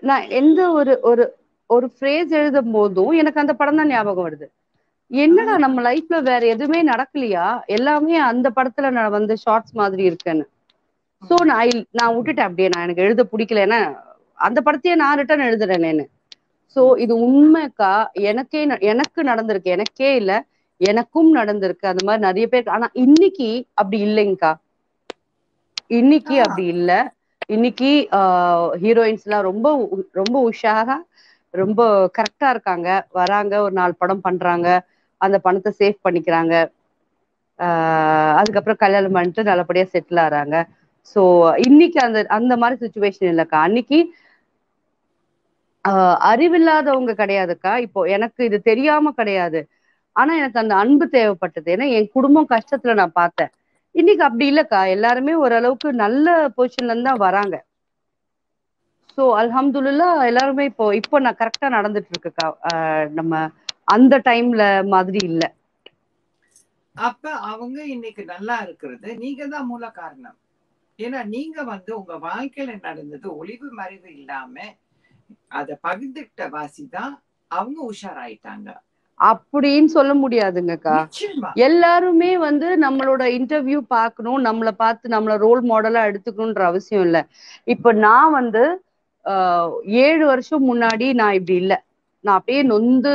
நான் எந்த ஒரு ஒரு ஒரு ஃப்ரேஸ் எழுதும் போதும் எனக்கு அந்த படம் தான் ஞாபகம் வருது. என்னடா நம்ம லைஃப்ல வேற எதுவுமே நடக்கலையா? எல்லாமே அந்த படத்துல நான் வந்து ஷார்ட்ஸ் மாதிரி இருக்குன்னு. ஸோ நான் நான் விட்டுட்டேன் அப்படியே. நான் எனக்கு எழுத பிடிக்கலன்னா அந்த படத்தையே நான் ரிட்டர்ன் எழுதுறேனேன்னு ஸோ இது உண்மைக்கா? எனக்கே எனக்கு நடந்திருக்கு. எனக்கே இல்ல. எனக்கும் நடந்திருக்கு. அந்த மாதிரி நிறைய பேர் ஆனா இன்னைக்கு அப்படி இல்லைங்கக்கா இன்னைக்கு. அப்படி இல்ல. இன்னைக்கு ஹீரோயின்ஸ் எல்லாம் ரொம்ப ரொம்ப உஷாரா ரொம்ப கரெக்டா இருக்காங்க. வராங்க. ஒரு நாலு படம் பண்றாங்க. அந்த பணத்தை சேவ் பண்ணிக்கிறாங்க. ஆஹ் அதுக்கப்புறம் கல்யாணம் பண்ணிட்டு நல்லபடியா செட்டில் ஆறாங்க. ஸோ இன்னைக்கு அந்த அந்த மாதிரி சுச்சுவேஷன் இல்லைக்கா. அன்னைக்கு ஆஹ் அறிவில்லாதவங்க கிடையாதுக்கா. இப்போ எனக்கு இது தெரியாம கிடையாது. ஆனா எனக்கு அந்த அன்பு தேவைப்பட்டது. ஏன்னா என் குடும்பம் கஷ்டத்துல நான் பார்த்தேன். இன்னைக்கு அப்படி இல்லக்கா. எல்லாருமே ஓரளவுக்கு நல்ல பொசிஷன்ல இருந்து தான் வராங்க. ஸோ அல்ஹம்துலில்லா எல்லாருமே இப்போ இப்போ நான் கரெக்டா நடந்துட்டு இருக்குக்கா. ஆஹ் நம்ம அந்த டைம்ல மாதிரி இல்ல. அப்ப அவங்க இன்னைக்கு நல்லா இருக்கிறது. நீங்க தான் மூல காரணம். ஏன்னா நீங்க வந்து உங்க வாழ்க்கையில நடந்தது ஒளிவு மறைவு இல்லாம அத பகிர்ந்துகிட்ட வாசி தான் அவங்க உஷாராயிட்டாங்க. அப்படின்னு சொல்ல முடியாதுங்கக்கா. எல்லாருமே வந்து நம்மளோட இன்டர்வியூ பார்க்கணும் நம்மளை பார்த்து நம்மள ரோல் மாடலா எடுத்துக்கணுன்ற அவசியம் இல்ல. இப்ப நான் வந்து ஏழு வருஷம் முன்னாடி நான் இப்படி இல்ல. நான் அப்படியே நொந்து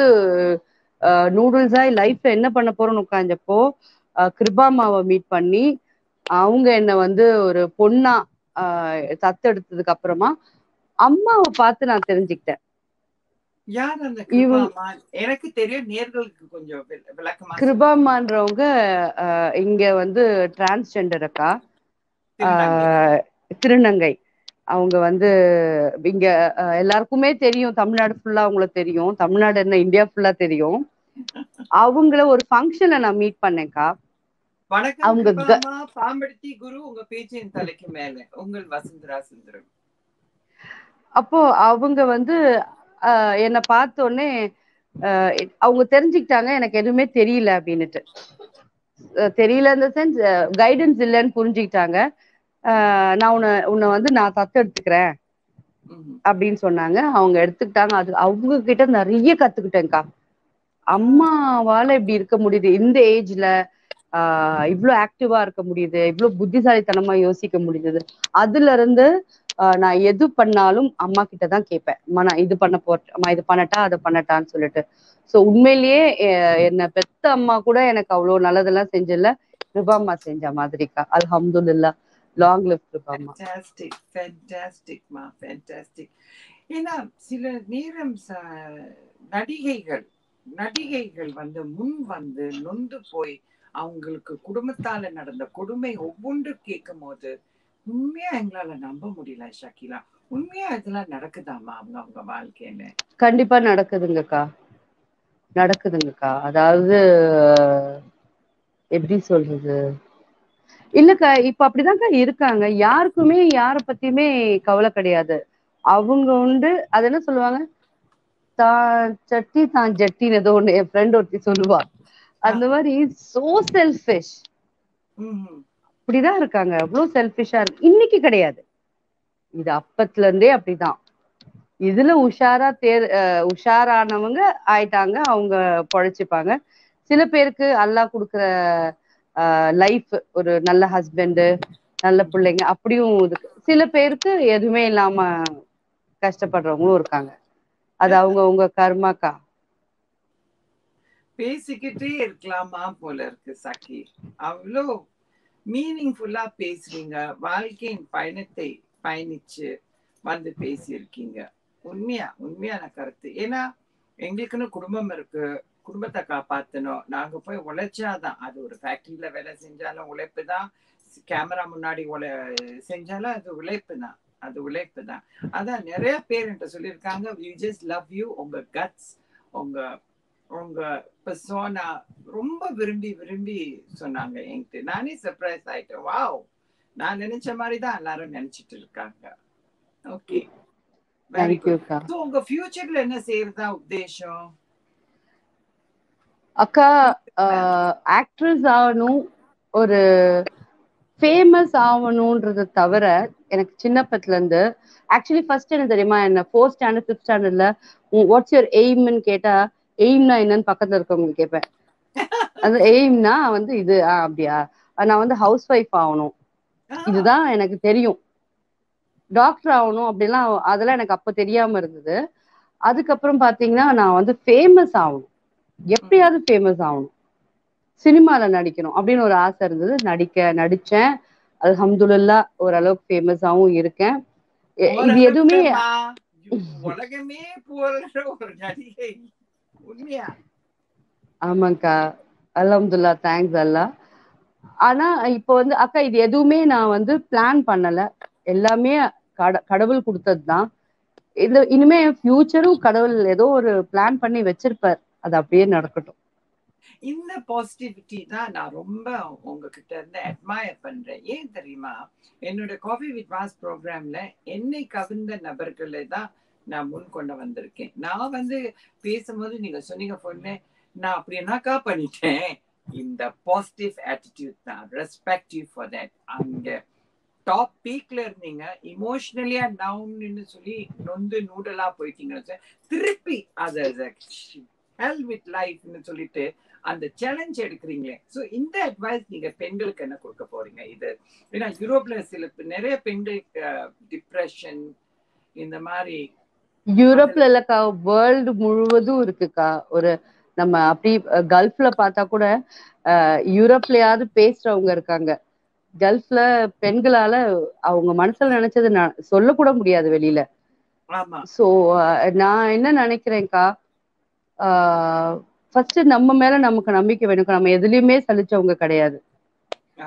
நூடுல்ஸா லைஃப்ல என்ன பண்ண போறேன்னு உட்காந்தப்போ கிருபாமாவை மீட் பண்ணி அவங்க என்ன வந்து ஒரு பொண்ணா தத்தெடுத்ததுக்கு அப்புறமா அம்மாவை பார்த்து நான் தெரிஞ்சுக்கிட்டேன். எனக்கு தெரியும் நேர்களுக்கு கொஞ்சம். கிருபாமான்றவங்க இங்க வந்து டிரான்ஸ்ஜெண்டர் அக்கா திருநங்கை. அவங்க வந்து இங்க எல்லாருக்குமே தெரியும். தமிழ்நாடு ஃபுல்லா அவங்கள தெரியும். தமிழ்நாடு என்ன இந்தியா ஃபுல்லா தெரியும். அவங்கள ஒரு ஃபங்க்ஷன்ல நான் மீட் பண்ணேன்க்கா. வணக்கம் அவங்க பாம்படுத்தி குரு உங்க பேச்சின் தலைக்கு மேல. உங்கள் வசுந்தரா சுந்தரம். அப்போ அவங்க வந்து என்னை பார்த்த உடனே அவங்க தெரிஞ்சுக்கிட்டாங்க எனக்கு எதுவுமே தெரியல அப்படின்னுட்டு. தெரியல இந்த சென்ஸ் கைடன்ஸ் இல்லைன்னு புரிஞ்சுக்கிட்டாங்க. நான் உன்னை உன்னை வந்து நான் தத்து எடுத்துக்கிறேன் ம்ஹும். அப்படின்னு சொன்னாங்க. அவங்க எடுத்துக்கிட்டாங்க. அது அவங்க கிட்ட நிறைய கத்துக்கிட்டேன்க்கா. அம்மாவால இப்படி இருக்க முடியுது. இந்த ஏஜ்ல ஆஹ் இவ்ளோ ஆக்டிவா இருக்க முடியுது. இவ்ளோ புத்திசாலித்தனமா யோசிக்க முடியுது. அதுல இருந்து ஆஹ் நான் எது பண்ணாலும் அம்மா கிட்ட தான் கேட்பேன். அம்மா நான் இது பண்ண போறேன் அம்மா இது பண்ணட்டா அதை பண்ணட்டான்னு சொல்லிட்டு. சோ உண்மையிலேயே என்னை பெத்த அம்மா கூட எனக்கு அவ்வளவு நல்லதெல்லாம் செஞ்சல கிருபாம்மா செஞ்ச மாதிரிக்கா. அல்ஹம்துலில்லாஹ் லாங் லிவ் fantastic, மா fantastic. ஏன்னா சில நேரம் நடிகைகள் நடிகைகள் வந்து முன் வந்து நொந்து போய் அவங்களுக்கு குடும்பத்தால நடந்த கொடுமை ஒவ்வொன்று கேட்கும் போது உண்மையா எங்களால நம்ப முடியல ஷக்கிலா. உண்மையா இதெல்லாம் நடக்குதாமா அவங்க அவங்க வாழ்க்கையில? கண்டிப்பா நடக்குதுங்கக்கா. நடக்குதுங்கக்கா. அதாவது எப்படி சொல்றது? இல்லக்கா இப்ப அப்படிதான்க்கா இருக்காங்க. யாருக்குமே யார பத்தியுமே கவலை கிடையாது. அவங்க உண்டு அது என்ன சொல்லுவாங்க? தான் சட்டி தான் ஜட்டின்னு ஏதோ ஒண்ணு என் ஃப்ரெண்ட் ஒருத்தி சொல்லுவா. அந்த மாதிரி சோ செல்ஃபிஷ். அப்படிதான் இருக்காங்க. அவ்வளவு செல்ஃபிஷா இருக்கு. இன்னைக்கு கிடையாது. இது அப்பத்துல இருந்தே அப்படிதான். இதுல உஷாரா தேர் உஷாரானவங்க ஆயிட்டாங்க. அவங்க பொழைச்சுப்பாங்க. சில பேருக்கு அல்லாஹ் கொடுக்குற லைஃப் ஒரு நல்ல ஹஸ்பண்ட் நல்ல பிள்ளைங்க அப்படியும் சில பேருக்கு எதுவுமே இல்லாம கஷ்டப்படுறவங்களும் இருக்காங்க. அது அவங்க உங்க கர்மாக்கா. பேசிக்கிட்டே இருக்கலாமா போல இருக்கு சக்கி அவ்வளோ மீனிங்ஃபுல்லா பேசுறீங்க. வாழ்க்கையின் பயணத்தை பயணிச்சு வந்து பேசியிருக்கீங்க. உண்மையா உண்மையான கருத்து. ஏன்னா எங்களுக்குன்னு குடும்பம் இருக்கு. குடும்பத்தை காப்பாத்தணும். நாங்க போய் உழைச்சாதான் அது ஒரு ஃபேக்டரியில வேலை செஞ்சாலும் உழைப்பு தான் கேமரா முன்னாடி உழை செஞ்சாலும் அது உழைப்பு தான் அது உழைப்பு தான் அதான் நிறைய பேர் என்கிட்ட சொல்லியிருக்காங்க யூ ஜஸ்ட் லவ் யூ உங்க கட்ஸ் உங்க உங்க பர்சோனா ரொம்ப விரும்பி விரும்பி சொன்னாங்க என்கிட்ட. நானே சர்ப்ரைஸ் ஆயிட்டேன். வாவ் நான் நினைச்ச மாதிரி தான் எல்லாரும் நினைச்சிட்டு இருக்காங்க. ஓகே வெரி குட் உங்க ஃபியூச்சர்ல என்ன செய்யறதா உத்தேசம்? அக்கா ஆக்ட்ரஸ் ஆகணும் ஒரு ஃபேமஸ் ஆகணுன்றத தவிர எனக்கு சின்னப்பத்துல இருந்து ஆக்சுவலி ஃபர்ஸ்ட் என்ன தெரியுமா என்ன ஃபோர்த் ஸ்டாண்டர்ட் ஃபிஃப்த் ஸ்டாண்டர்ட்ல வாட்ஸ் யுவர் எய்ம்னு கேட்டா எய்ம்னா என்னன்னு பக்கத்துல இருக்கவங்க கேட்பேன் அந்த எய்ம்னா வந்து இது அப்படியா? நான் வந்து ஹவுஸ் ஒய்ஃப் ஆகணும் இதுதான் எனக்கு தெரியும். டாக்டர் ஆகணும் அப்படிலாம் அதெல்லாம் எனக்கு அப்ப தெரியாம இருந்தது. அதுக்கப்புறம் பாத்தீங்கன்னா நான் வந்து ஃபேமஸ் ஆகணும். எப்படியாவது ஃபேமஸ் ஆகணும். சினிமால நடிக்கணும் அப்படின்னு ஒரு ஆசை இருந்தது. நடிக்க நடிச்சேன். அல்ஹம்துலில்லாஹ் ஓரளவுக்கு ஃபேமஸாவும் இருக்கேன். இது எதுவுமே ஆமாங்கக்கா அல்ஹம்துல்லா தேங்க்ஸ் அல்லா ஆனா இப்போ வந்து அக்கா இது எதுவுமே நான் வந்து பிளான் பண்ணல. எல்லாமே கட- கடவுள் கொடுத்தது தான் இந்த இனிமே ஃபியூச்சரும் கடவுள் ஏதோ ஒரு பிளான் பண்ணி வச்சிருப்பார். அது அப்படியே நடக்கட்டும். இந்த பாசிட்டிவிட்டி தான் நான் ரொம்ப உங்ககிட்ட இருந்து அட்மயர் பண்றேன். ஏன் தெரியுமா? என்னோட காஃபி வித் வாஸ் ப்ரோக்ராம்ல என்னை கவிழ்ந்த நபர்களை தான் நான் முன் கொண்டு வந்திருக்கேன். நான் வந்து பேசும்போது நீங்க சொன்னீங்க பொண்ணு நான் அப்படி என்னக்கா பண்ணிட்டேன்? இந்த பாசிட்டிவ் ஆட்டிடியூட் தான். ரெஸ்பெக்டிவ் ஃபார் தட் அங்க டாப் பீக்ல இருந்தீங்க. இமோஷனலியா டவுன்னு சொல்லி நொந்து நூடலா போயிட்டீங்கன்னு திருப்பி அதை ஹெல் வித் லைஃப்னு சொல்லிட்டு அந்த சேலஞ்ச் எடுக்கிறீங்களே. ஸோ இந்த அட்வைஸ் நீங்க பெண்களுக்கு என்ன கொடுக்க போறீங்க? இது ஏன்னா யூரோப்ல சில நிறைய பெண்களுக்கு டிப்ரெஷன் இந்த மாதிரி யூரோப்ல இல்லக்கா வேர்ல்டு முழுவதும் இருக்குக்கா. ஒரு நம்ம அப்படி கல்ஃப்ல பார்த்தா கூட யூரோப்லயாவது பேசுறவங்க இருக்காங்க. கல்ஃப்ல பெண்களால அவங்க மனசுல நினைச்சது சொல்லக்கூட முடியாது வெளியில. ஆமா. சோ நான் என்ன நினைக்கிறேன்க்கா ஃபர்ஸ்ட் நம்ம மேல நமக்கு நம்பிக்கை வேணும். நம்ம எதுலயுமே சலிச்சவங்க கிடையாது.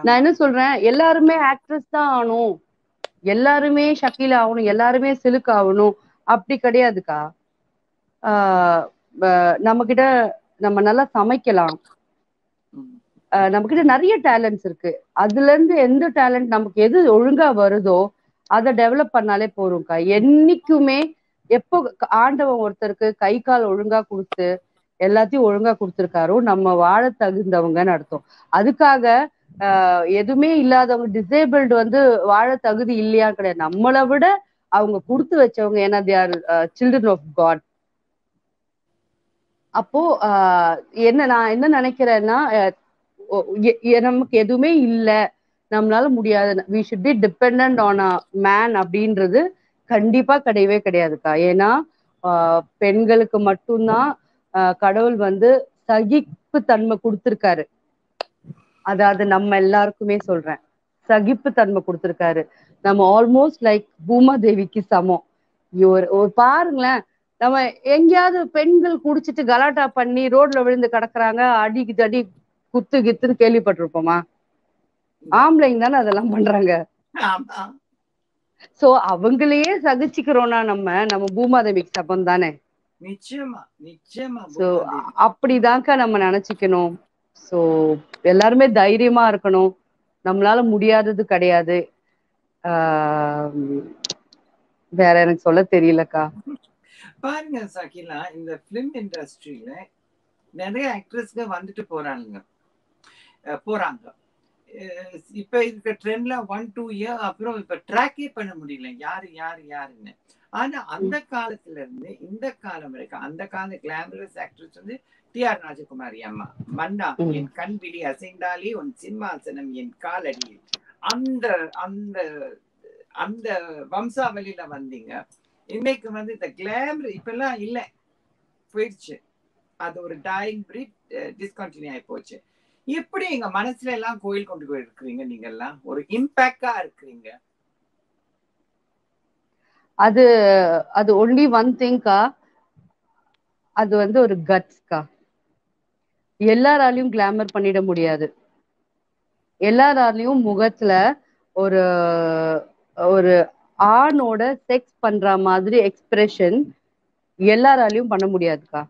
நான் என்ன சொல்றேன்? எல்லாருமே ஆக்ட்ரஸ் தான் ஆகணும். எல்லாருமே ஷக்கீல் ஆகணும். எல்லாருமே சிலுக்கு ஆகணும். அப்படி கிடையாதுக்கா. நம்ம கிட்ட நம்ம நல்லா சமைக்கலாம். நம்ம கிட்ட நிறைய டேலண்ட்ஸ் இருக்கு. அதுல இருந்து எந்த டேலண்ட் நமக்கு எது ஒழுங்கா வருதோ அதை டெவலப் பண்ணாலே போறோம்க்கா என்னைக்குமே எப்போ ஆண்டவன் ஒருத்தருக்கு கை கால் ஒழுங்கா கொடுத்து எல்லாத்தையும் ஒழுங்கா கொடுத்துருக்காரோ நம்ம வாழ தகுந்தவங்கன்னு அர்த்தம். அதுக்காக எதுவுமே இல்லாதவங்க டிசேபிள்டு வந்து வாழ தகுதி இல்லையா கிடையாது. நம்மளை விட அவங்க கொடுத்து வச்சவங்க ஏன்னா they are children of God அப்போ என்ன நான் என்ன நினைக்கிறேன்னா நமக்கு எதுவுமே இல்லை. நம்மளால முடியாது. We should be depend on a man அப்படின்றது கண்டிப்பா கிடையவே கிடையாதுக்கா. ஏன்னா பெண்களுக்கு மட்டும்தான் கடவுள் வந்து சகிப்பு தன்மை கொடுத்திருக்காரு அதாவது நம்ம எல்லாருக்குமே சொல்றேன். சகிப்பு தன்மை கொடுத்திருக்காரு. நம்ம ஆல்மோஸ்ட் லைக் பூமா தேவிக்கு சமம் ஒரு ஒரு பாருங்களேன். நம்ம எங்கேயாவது பெண்கள் குடிச்சிட்டு கலாட்டா பண்ணி ரோட்ல விழுந்து கிடக்குறாங்க அடிக்கு தடி குத்து கித்துன்னு கேள்விப்பட்டிருப்போமா? ஆம்பளைங்க தானே அதெல்லாம் பண்றாங்க. சோ அவங்களையே சகிச்சுக்கிறோம்னா நம்ம நம்ம பூமாதேவிக்கு சபம் தானே நிச்சயமா நிச்சயமா சோ அப்படிதான்க்கா நம்ம நினைச்சுக்கணும். சோ எல்லாருமே தைரியமா இருக்கணும். நம்மளால முடியாதது கிடையாது. வேற எனக்கு சொல்ல தெரியலக்கா. பாருங்க சகிலா இந்த பிலிம் இண்டஸ்ட்ரியில நிறைய ஆக்ட்ரஸ்ங்க வந்துட்டு போறாங்க போறாங்க. இப்ப இருக்க ட்ரெண்ட்ல ஒன் டூ இயர் அப்புறம் இப்ப ட்ராக்கே பண்ண முடியல. யாரு யாரு யாருன்னு. ஆனா அந்த காலத்துல இருந்து இந்த காலம் வரைக்கும் அந்த கால கிளாமரஸ் ஆக்ட்ரஸ் வந்து டி ஆர் ராஜகுமாரி அம்மா. மன்னா என் கண் விழி அசைந்தாலே உன் சிம்மாசனம் என் காலடியில். அந்த அந்த அந்த வம்சாவளியில வந்தீங்க. இன்னைக்கு வந்து இந்த கிளாமர் இப்பெல்லாம் இல்ல. போயிடுச்சு. அது ஒரு டைங் பிரீட் டிஸ்கண்டினியூ ஆகி போச்சு. எப்படி எங்க மனசுல எல்லாம் கோயில் கொண்டு போய் இருக்கிறீங்க நீங்க எல்லாம் ஒரு இம்பாக்டா இருக்கிறீங்க. அது அது ஒன்லி ஒன் திங்க்கா அது வந்து ஒரு கட்ஸ்க்கா எல்லாராலையும் கிளாமர் பண்ணிட முடியாது. எல்லாராலையும் முகத்துல ஒரு ஒரு ஆணோட செக்ஸ் பண்ற மாதிரி எக்ஸ்பிரஷன் எல்லாராலையும் பண்ண முடியாதுக்கா.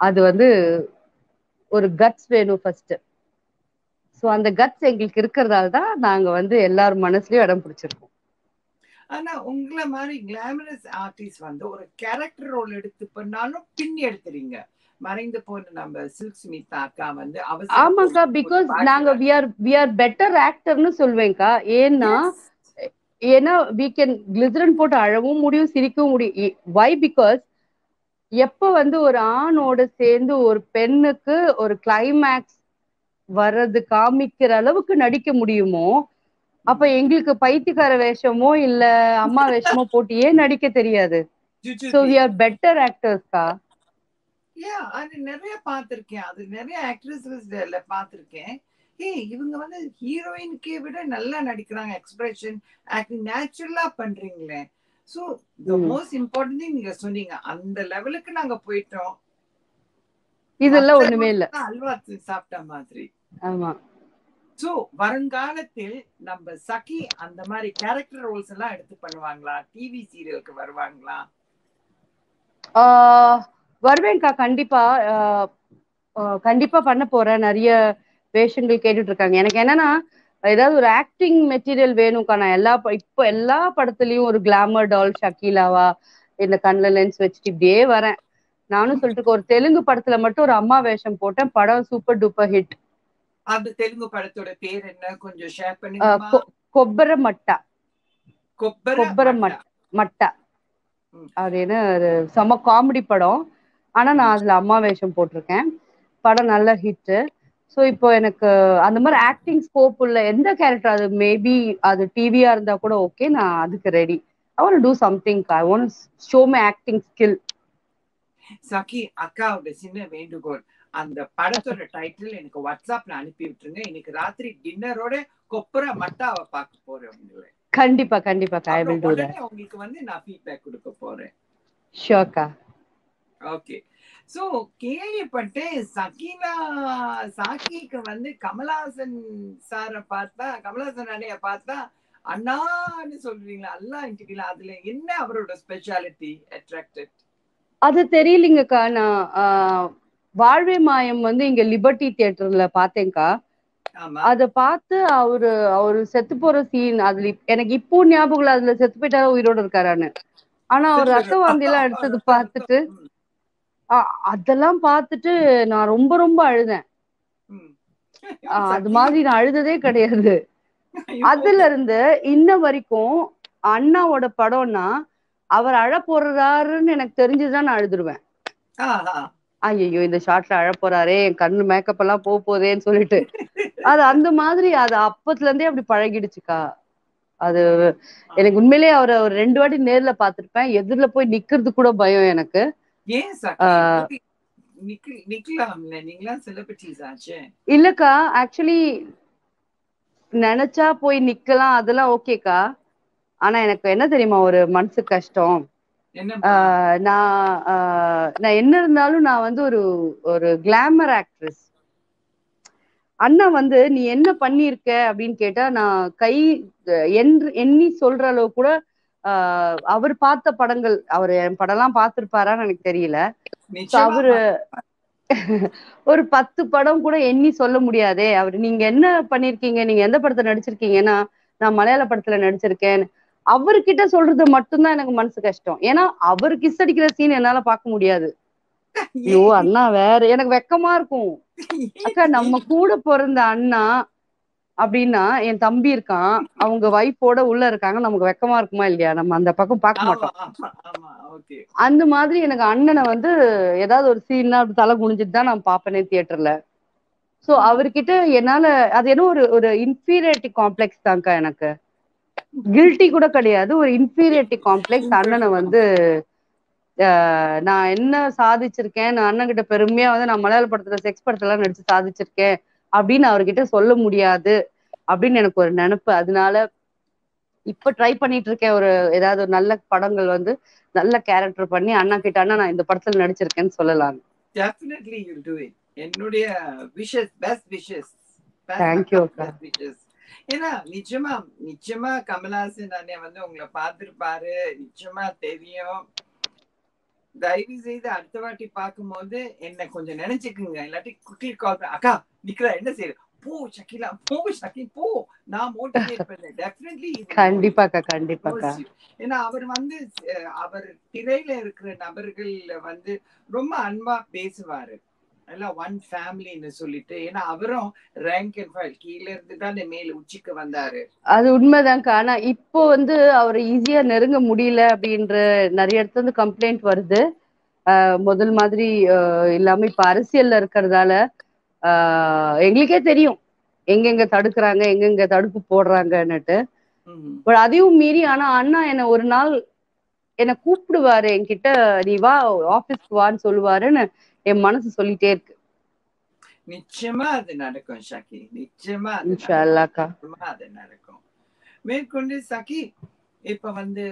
அது வந்து ஒரு கட்ஸ் வேணும் ஃபர்ஸ்ட் ஸோ அந்த கட்ஸ் எங்களுக்கு இருக்கிறதால தான் நாங்க வந்து எல்லார் மனசுலயும் இடம் பிடிச்சிருக்கோம். ஆனா உங்களை மாதிரி கிளாமரஸ் ஆர்டிஸ்ட் வந்து ஒரு கேரக்டர் ரோல் எடுத்து பண்ணாலும் பின் எடுத்துறீங்க மறைந்து போன நம்ம சில்க் சுமிதா அக்கா வந்து ஆமாக்கா பிகாஸ் நாங்க we are we are better ஆக்டர்னு சொல்வேன்க்கா. ஏன்னா ஏன்னா வி கேன் கிளிசரன் போட்டு அழவும் முடியும் சிரிக்கவும் முடியும். வை பிகாஸ் எப்ப வந்து ஒரு ஆணோட சேர்ந்து ஒரு பெண்ணுக்கு ஒரு கிளைமேக்ஸ் வர்றது காமிக்கிற அளவுக்கு நடிக்க முடியுமோ அப்ப எங்களுக்கு பைத்தியக்கார வேஷமோ இல்ல அம்மா வேஷமோ போட்டு ஏன் நடிக்க தெரியாது. சோ வி ஆர் பெட்டர் ஆக்டர்ஸ்க்கா யா அது நிறைய பார்த்திருக்கேன். அது நிறைய ஆக்ட்ரஸ்ல பார்த்திருக்கேன். ஏய் இவங்க வந்து ஹீரோயினுக்கே விட நல்லா நடிக்கிறாங்க. எக்ஸ்பிரஷன் ஆக்டிங் நேச்சுரலா பண்றீங்களே. So the most important thing நீங்க சொன்னீங்க அந்த லெவலுக்கு நாங்க போயிட்டோம். இதெல்லாம் ஒண்ணுமே இல்ல. அல்வா சாப்பிட்ட மாதிரி. ஆமா. சோ வருங்காலத்தில் நம்ம சகி அந்த மாதிரி கேரக்டர் ரோல்ஸ் எல்லாம் எடுத்து பண்ணுவாங்களா? டிவி சீரியலுக்கு வருவாங்களா? வருவேன்க்கா கண்டிப்பா. கண்டிப்பா பண்ண போறேன். நிறைய வேஷங்கள் கேட்டுட்டு இருக்காங்க. எனக்கு என்னன்னா ஏதாவது ஒரு ஆக்டிங் மெட்டீரியல் வேணும்க்கா. நான் எல்லா இப்போ எல்லா படத்துலயும் ஒரு கிளாமர் டால் ஷக்கீலாவா இந்த கண்ணில் லென்ஸ் வச்சுட்டு இப்படியே வரேன். நானும் சொல்லிட்டு ஒரு தெலுங்கு படத்துல மட்டும் ஒரு அம்மா வேஷம் போட்டேன். படம் சூப்பர் டூப்பர் ஹிட் அந்த தெலுங்கு படத்தோட பேர் என்ன? கொஞ்சம் ஷேர் பண்ணுங்க கொப்பர மட்டா. கொப்பர மட்டா. அது என்ன செம காமெடி படம். ஆனா நான் அதுல அம்மா வேஷம் போட்டிருக்கேன். படம் நல்ல ஹிட் ஸோ இப்போ எனக்கு அந்த மாதிரி ஆக்டிங் ஸ்கோப் உள்ள எந்த கேரக்டர் அது மேபி அது டிவியா இருந்தா கூட ஓகே நான் அதுக்கு ready I want to something I want show my acting skill Saki அக்காவோட சின்ன வேண்டுகோள். அந்த படத்தோட டைட்டில் எனக்கு வாட்ஸ்அப்ல அனுப்பி விட்டுருங்க. இன்னைக்கு ராத்திரி டின்னரோட கொப்புர மட்டாவை பார்க்க போறேன் உங்களை. கண்டிப்பா கண்டிப்பா ஐ வில் டு உடனே உங்களுக்கு வந்து நான் ஃபீட்பேக் கொடுக்க போறேன். ஷோர்க்கா ஓகே சோ கேள்விப்பட்டேன் சகீனா சாக்கிக்கு வந்து கமலஹாசன் சார பார்த்தா கமலஹாசன் அண்ணைய பார்த்தா அண்ணான்னு சொல்றீங்களா? அல்லா இன்டிவில அதுல என்ன அவரோட ஸ்பெஷாலிட்டி அட்ராக்டட் அது தெரியலீங்கக்கா. நான் வாழ்வே மாயம் வந்து இங்க லிபர்ட்டி தியேட்டர்ல பார்த்தேன்க்கா. ஆமா. அத பார்த்து அவரு அவரு செத்து போற சீன் அதுல எனக்கு இப்போ ஞாபகம் அதுல செத்து போயிட்டாரு உயிரோட இருக்காரான்னு. ஆனா அவர் ரத்த வாந்தி எல்லாம் எடுத்தது பார்த்துட்டு அதெல்லாம் பார்த்துட்டு நான் ரொம்ப ரொம்ப அழுதேன். அது மாதிரி நான் அழுததே கிடையாது. அதுல இருந்து இன்ன வரைக்கும் அண்ணாவோட படம்னா அவர் அழ போறாருன்னு எனக்கு தெரிஞ்சுதான் நான் அழுதுருவேன். ஐயோ இந்த ஷார்ட்ல அழ போறாரே என் கண்ணு மேக்கப் எல்லாம் போக போதேன்னு சொல்லிட்டு. அது அந்த மாதிரி அது அப்பத்துல இருந்தே அப்படி பழகிடுச்சுக்கா. அது எனக்கு உண்மையிலேயே அவரை ஒரு ரெண்டு வாட்டி நேர்ல பார்த்திருப்பேன். எதிரில போய் நிக்கிறது கூட பயம் எனக்கு. இல்லக்கா ஆக்சுவலி நினைச்சா போய் நிக்கலாம். அதெல்லாம் ஓகேக்கா ஆனா எனக்கு என்ன தெரியுமா? ஒரு மனசு கஷ்டம். நான் நான் என்ன இருந்தாலும் நான் வந்து ஒரு ஒரு கிளாமர் ஆக்ட்ரஸ் அண்ணா வந்து நீ என்ன பண்ணியிருக்க? அப்படின்னு கேட்டா நான் கை என்று எண்ணி சொல்ற அளவு கூட அவர் பார்த்த படங்கள் அவர் என் படம்லாம் பார்த்திருப்பாரான்னு எனக்கு தெரியல. அவரு ஒரு பத்து படம் கூட எண்ணி சொல்ல முடியாதே. அவர் நீங்க என்ன பண்ணிருக்கீங்க? நீங்க எந்த படத்துல நடிச்சிருக்கீங்கன்னா நான் மலையாள படத்துல நடிச்சிருக்கேன். அவர்கிட்ட சொல்றது மட்டும்தான் எனக்கு மனசு கஷ்டம். ஏன்னா அவர் கிஸ் அடிக்கிற சீன் என்னால பார்க்க முடியாது. ஐயோ அண்ணா வேற. எனக்கு வெக்கமா இருக்கும். அக்கா நம்ம கூட பிறந்த அண்ணா அப்படின்னா என் தம்பி இருக்கான். அவங்க வைஃபோட உள்ள இருக்காங்க. நமக்கு வெக்கமா இருக்குமா இல்லையா? நம்ம அந்த பக்கம் பார்க்க மாட்டோம். அந்த மாதிரி எனக்கு அண்ணனை வந்து ஏதாவது ஒரு சீன்னா அப்படி தலை குனிஞ்சிட்டு தான் நான் பார்ப்பேனே தியேட்டர்ல சோ அவர்கிட்ட என்னால அது என்ன ஒரு ஒரு இன்ஃபீரியாரிட்டி காம்ப்ளெக்ஸ் தான்க்கா எனக்கு. கில்ட்டி கூட கிடையாது. ஒரு இன்ஃபீரியாரிட்டி காம்ப்ளெக்ஸ் அண்ணனை வந்து ஆஹ், நான் என்ன சாதிச்சிருக்கேன்? நான் அண்ணன் கிட்ட பெருமையா வந்து நான் மலையாள படத்துல செக்ஸ் படத்துல நடிச்சு சாதிச்சிருக்கேன். அப்படின்னு அவர்கிட்ட சொல்ல முடியாது அப்படின்னு எனக்கு ஒரு நினைப்பு. அதனால இப்ப ட்ரை பண்ணிட்டு இருக்கேன். ஒரு ஏதாவது ஒரு நல்ல படங்கள் வந்து நல்ல கேரக்டர் பண்ணி அண்ணா கிட்ட அண்ணா நான் இந்த படத்துல நடிச்சிருக்கேன்னு சொல்லலாம் டெஃபினெட்லி யூ டு இட் என்னுடைய விஷஸ் பெஸ்ட் விஷஸ் you, அக்கா. விஷஸ் ஏன்னா நிச்சயமா நிச்சயமா கமல்ஹாசன் அண்ணன் வந்து உங்களை பார்த்திருப்பாரு. நிச்சயமா தெரியும். தயவு செய்து அடுத்த வாட்டி பார்க்கும்போது என்ன கொஞ்சம் நினைச்சுக்குங்க. இல்லாட்டி குட்டி கால் அக்கா நிக்கிறா என்ன செய்யுது போ ஷக்கிலா போ ஷக்கி போ. நான் மோட்டிவேட் பண்ணேன் டெஃபினெட்லி கண்டிப்பாக்கா கண்டிப்பாக்கா. ஏன்னா அவர் வந்து அவர் திரையில இருக்கிற நபர்கள் வந்து ரொம்ப அன்பா பேசுவாரு. எல்லாம் ஒன் ஃபேமிலின்னு சொல்லிட்டு ஏன்னா அவரும் ரேங்க் அண்ட் ஃபைல் கீழ இருந்து தான் மேல உச்சிக்கு வந்தாரு. அது உண்மைதான்க்கா. ஆனா இப்போ வந்து அவரை ஈஸியா நெருங்க முடியல அப்படின்ற நிறைய இடத்துல இருந்து கம்ப்ளைண்ட் வருது. முதல் மாதிரி இல்லாம இப்ப அரசியல்ல இருக்கிறதால எங்களுக்கே தெரியும். எங்கெங்க தடுக்கிறாங்க எங்கெங்க தடுப்பு போடுறாங்கன்னுட்டு. பட் அதையும் மீறி ஆனா அண்ணா என்ன ஒரு நாள் என்ன கூப்பிடுவாரு என்கிட்ட நீ வா ஆபீஸ்க்கு வான்னு சொல்லுவாருன்னு. என் மனசு சொல்லிட்டே இருக்கு. நிச்சயமா அது நடக்கும் ஷக்கி. நிச்சயமா அது நடக்கும். மேற்கொண்டு சகி இப்ப வந்து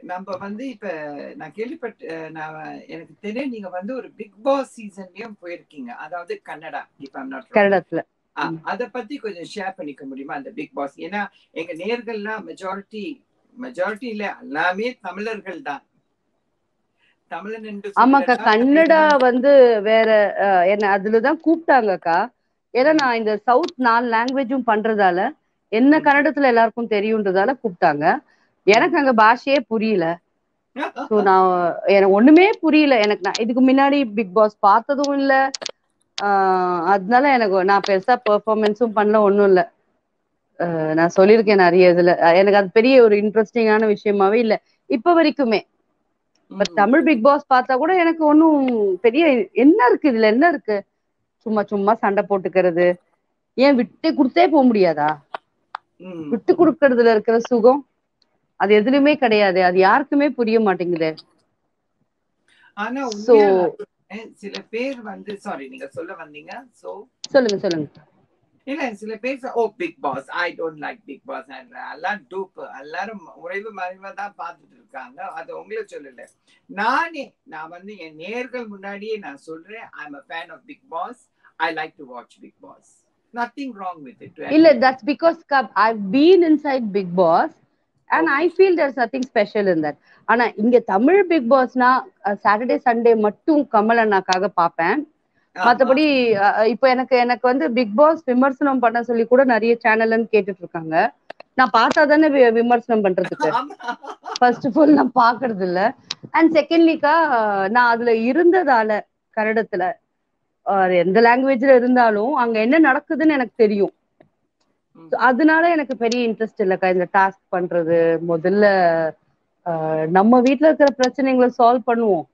நம்ம வந்து இப்ப நான் கேள்விப்பட்ட நான் எனக்கு தெரியும் நீங்க வந்து ஒரு பிக் பாஸ் சீசன்லயும் போயிருக்கீங்க. அதாவது கன்னடா இப்ப. கன்னடத்துல. அத பத்தி கொஞ்சம் ஷேர் பண்ணிக்க முடியுமா அந்த பிக் பாஸ் ஏன்னா எங்க நேர்கள்லாம் மெஜாரிட்டி மெஜாரிட்டி இல்ல எல்லாமே தமிழர்கள் தான் ஆமாக்கா. கன்னடா வந்து வேற என்ன அதுலதான் கூப்பிட்டாங்கக்கா. ஏன்னா நான் இந்த சவுத் நாலு லாங்குவேஜும் பண்றதால என்ன. கன்னடத்துல எல்லாருக்கும் தெரியுன்றதால கூப்பிட்டாங்க. எனக்கு அங்க பாஷையே புரியல. ஸோ நான் எனக்கு ஒண்ணுமே புரியல. எனக்கு நான் இதுக்கு முன்னாடி பிக் பாஸ் பார்த்ததும் இல்ல. ஆஹ் அதனால எனக்கு நான் பெருசா பெர்ஃபார்மன்ஸும் பண்ணல ஒண்ணும் இல்ல. நான் சொல்லியிருக்கேன் நிறைய இதுல. எனக்கு அது பெரிய ஒரு இன்ட்ரெஸ்டிங்கான விஷயமாவே இல்ல. இப்ப வரைக்குமே. பட். தமிழ் பிக் பாஸ் பார்த்தா கூட எனக்கு ஒன்றும் பெரிய என்ன இருக்கு? இதுல என்ன இருக்கு? சும்மா சும்மா சண்டை போட்டுக்கிறது. ஏன் விட்டு கொடுத்தே போக முடியாதா. விட்டு கொடுக்கறதுல இருக்கிற சுகம் அது எதுலயுமே கிடையாது. அது யாருக்குமே புரிய மாட்டேங்குது. ஆனா சொல்றேன், சில பேர் வந்து சாரி நீங்க சொல்ல வந்தீங்க. சோ சொல்லுங்க சொல்லுங்க. இல்ல சில பேர் ஓ Bigg Boss I don't like Bigg Boss எல்லாம் டூப் எல்லாரும் உறைவு மறைவா தான் பார்த்துட்டு இருக்காங்க. அது உங்களை சொல்லல. நானே நான் வந்து என் நேர்கள் முன்னாடியே நான் சொல்றேன். I am a fan of Bigg Boss I like to watch Bigg Boss nothing wrong with it இல்ல that's because I been inside Bigg Boss and I feel there's nothing special in that ஆனா இங்க Tamil Bigg பாஸ்னா Saturday Sunday மட்டும் கமல் அண்ணாக்காக பார்ப்பேன். மத்தபடி இப்ப எனக்கு எனக்கு வந்து பிக் பாஸ் விமர்சனம் பண்ண சொல்லி கூட நிறைய சேனல்னு கேட்டுட்டு இருக்காங்க நான் பார்த்தா தானே விமர்சனம் பண்றதுக்கு. ஃபர்ஸ்ட் ஆஃப் ஆல் நான் பாக்குறது இல்ல அண்ட் செகண்ட்லிக்கா நான் அதுல இருந்ததால கன்னடத்துல எந்த லாங்குவேஜ்ல இருந்தாலும் அங்க என்ன நடக்குதுன்னு எனக்கு தெரியும். அதனால எனக்கு பெரிய இன்ட்ரெஸ்ட் இல்லக்கா. இந்த டாஸ்க் பண்றது முதல்ல நம்ம வீட்ல இருக்கிற பிரச்சனைகளை சால்வ் பண்ணுவோம்.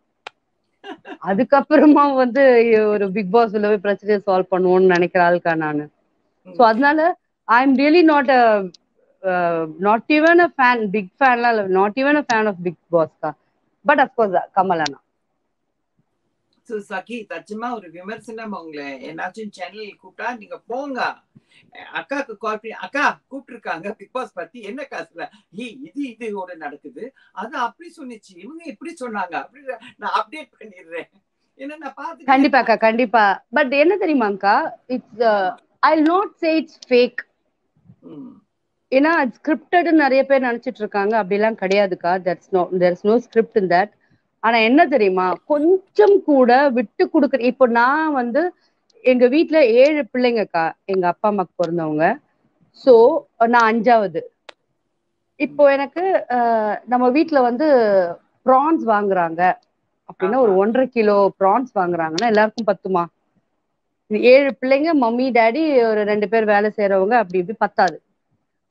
அதுக்கப்புறமா வந்து ஒரு பிக் பாஸ் உள்ள போய் பிரச்சனையை சால்வ் பண்ணுவோம்னு நினைக்கிற ஆளுக்கா நானு. ஸோ அதனால I am really not not even a fan big ஃபேன்லாம் இல்லை not even a fan of Bigg பாஸ்க்கா but of course Kamal அண்ணா சகி தச்சமா ஒரு விமர்சனம் உங்களை என்னாச்சும் சேனல் கூப்பிட்டா நீங்க போங்க. அக்காக்கு கால் பண்ணி அக்கா கூப்பிட்டுருக்காங்க பிக் பாஸ் பத்தி என்ன காசுல? ஏ இது இது ஓட நடக்குது. அது அப்படி சொன்னிச்சு. இவங்க இப்படி சொன்னாங்க. அப்படி நான் அப்டேட் பண்ணிடுறேன். ஏன்னா நான் பார்த்து கண்டிப்பாக்கா கண்டிப்பா. பட் என்ன தெரியுமாக்கா it's I not say it's fake ஏன்னா ஸ்கிரிப்டட் நிறைய பேர் நினைச்சிட்டு இருக்காங்க. அப்படிலாம் கிடையாதுக்கா. That's no there's no script in that ஆனா என்ன தெரியுமா? கொஞ்சம் கூட விட்டு கொடுக்குற இப்போ நான் வந்து எங்க வீட்ல ஏழு பிள்ளைங்கக்கா எங்க அப்பா அம்மாக்கு பிறந்தவங்க. சோ நான் அஞ்சாவது. இப்போ எனக்கு நம்ம வீட்ல வந்து ப்ரான்ஸ் வாங்குறாங்க. அப்படின்னா ஒரு ஒன்றரை கிலோ ப்ரான்ஸ் வாங்குறாங்கன்னா எல்லாருக்கும் பத்துமா? ஏழு பிள்ளைங்க மம்மி டாடி ஒரு ரெண்டு பேர் வேலை செய்யறவங்க அப்படி இப்படி பத்தாது.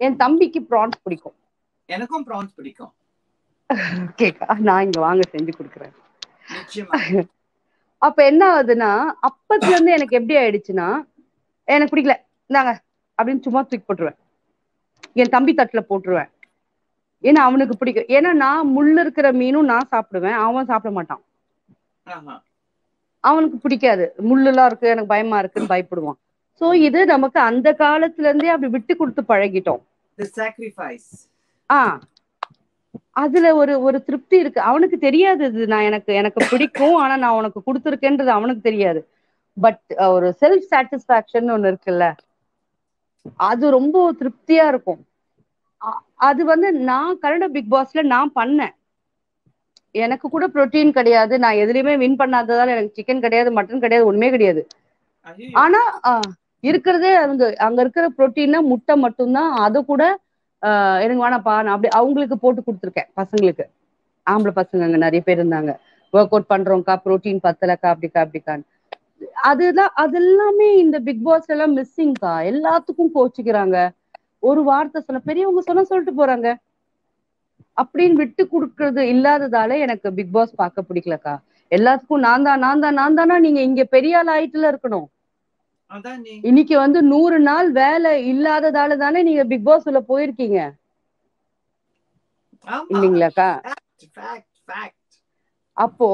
என் தம்பிக்கு ப்ரான்ஸ் பிடிக்கும். எனக்கும் ப்ரான்ஸ் பிடிக்கும். ஓகேக்கா நான் இங்க வாங்க செஞ்சு கொடுக்குறேன். அப்ப என்ன ஆகுதுன்னா அப்பத்துல இருந்து எனக்கு எப்படி ஆயிடுச்சுன்னா எனக்கு பிடிக்கல. இந்தாங்க அப்படின்னு சும்மா தூக்கி போட்டுருவேன். என் தம்பி தட்டுல போட்டுருவேன். ஏன்னா அவனுக்கு பிடிக்கும். ஏன்னா நான் முள்ளு இருக்கிற மீனும் நான் சாப்பிடுவேன். அவன் சாப்பிட மாட்டான். ஆஹா. அவனுக்கு பிடிக்காது. முள்ளுலாம் இருக்கு எனக்கு பயமா இருக்குன்னு பயப்படுவான். சோ இது நமக்கு அந்த காலத்துல இருந்தே அப்படி விட்டு கொடுத்து பழகிட்டோம். தி சாக்ரிஃபைஸ் ஆ. அதுல ஒரு ஒரு திருப்தி இருக்கு. அவனுக்கு தெரியாது இது. நான் எனக்கு எனக்கு பிடிக்கும். ஆனா நான் உனக்கு கொடுத்துருக்கேன்றது அவனுக்கு தெரியாது. பட் ஒரு செல்ஃப் சாட்டிஸ்பாக்சன் ஒண்ணு இருக்குல்ல. அது ரொம்ப திருப்தியா இருக்கும். அது வந்து நான் கன்னட பிக் பாஸ்ல நான் பண்ணேன். எனக்கு கூட புரோட்டீன் கிடையாது. நான் எதுலயுமே வின் பண்ணாததால எனக்கு சிக்கன் கிடையாது மட்டன் கிடையாது ஒண்ணுமே கிடையாது. ஆனா இருக்கிறதே வந்து அங்க இருக்கிற புரோட்டீன்னா முட்டை மட்டும்தான். அது கூட எனக்கு வேணாப்பா நான் அப்படி அவங்களுக்கு போட்டு கொடுத்துருக்கேன் பசங்களுக்கு. ஆம்பளை பசங்க அங்க நிறைய பேர் இருந்தாங்க. ஒர்க் அவுட் பண்றோம்க்கா புரோட்டீன் பத்தலக்கா அப்படிக்கா அப்படிக்கான்னு. அதுதான் அது எல்லாமே இந்த பிக் பாஸ் எல்லாம் மிஸ்ஸிங்க்கா எல்லாத்துக்கும் கோச்சிக்கிறாங்க. ஒரு வார்த்தை சொன்ன பெரியவங்க சொன்னா சொல்லிட்டு போறாங்க. அப்படின்னு விட்டு கொடுக்கறது இல்லாததால எனக்கு பிக் பாஸ் பார்க்க பிடிக்கலக்கா. எல்லாத்துக்கும் நான் தான் நான் தான் நான் தானா நீங்க இங்க பெரிய ஆள் ஆயிட்டுல இருக்கணும். இன்னைக்கு வந்து நூறு நாள் வேலை இல்லாததால தானே நீங்க பிக் பாஸ் உள்ள போயிருக்கீங்க. இல்லைங்களாக்கா? அப்போ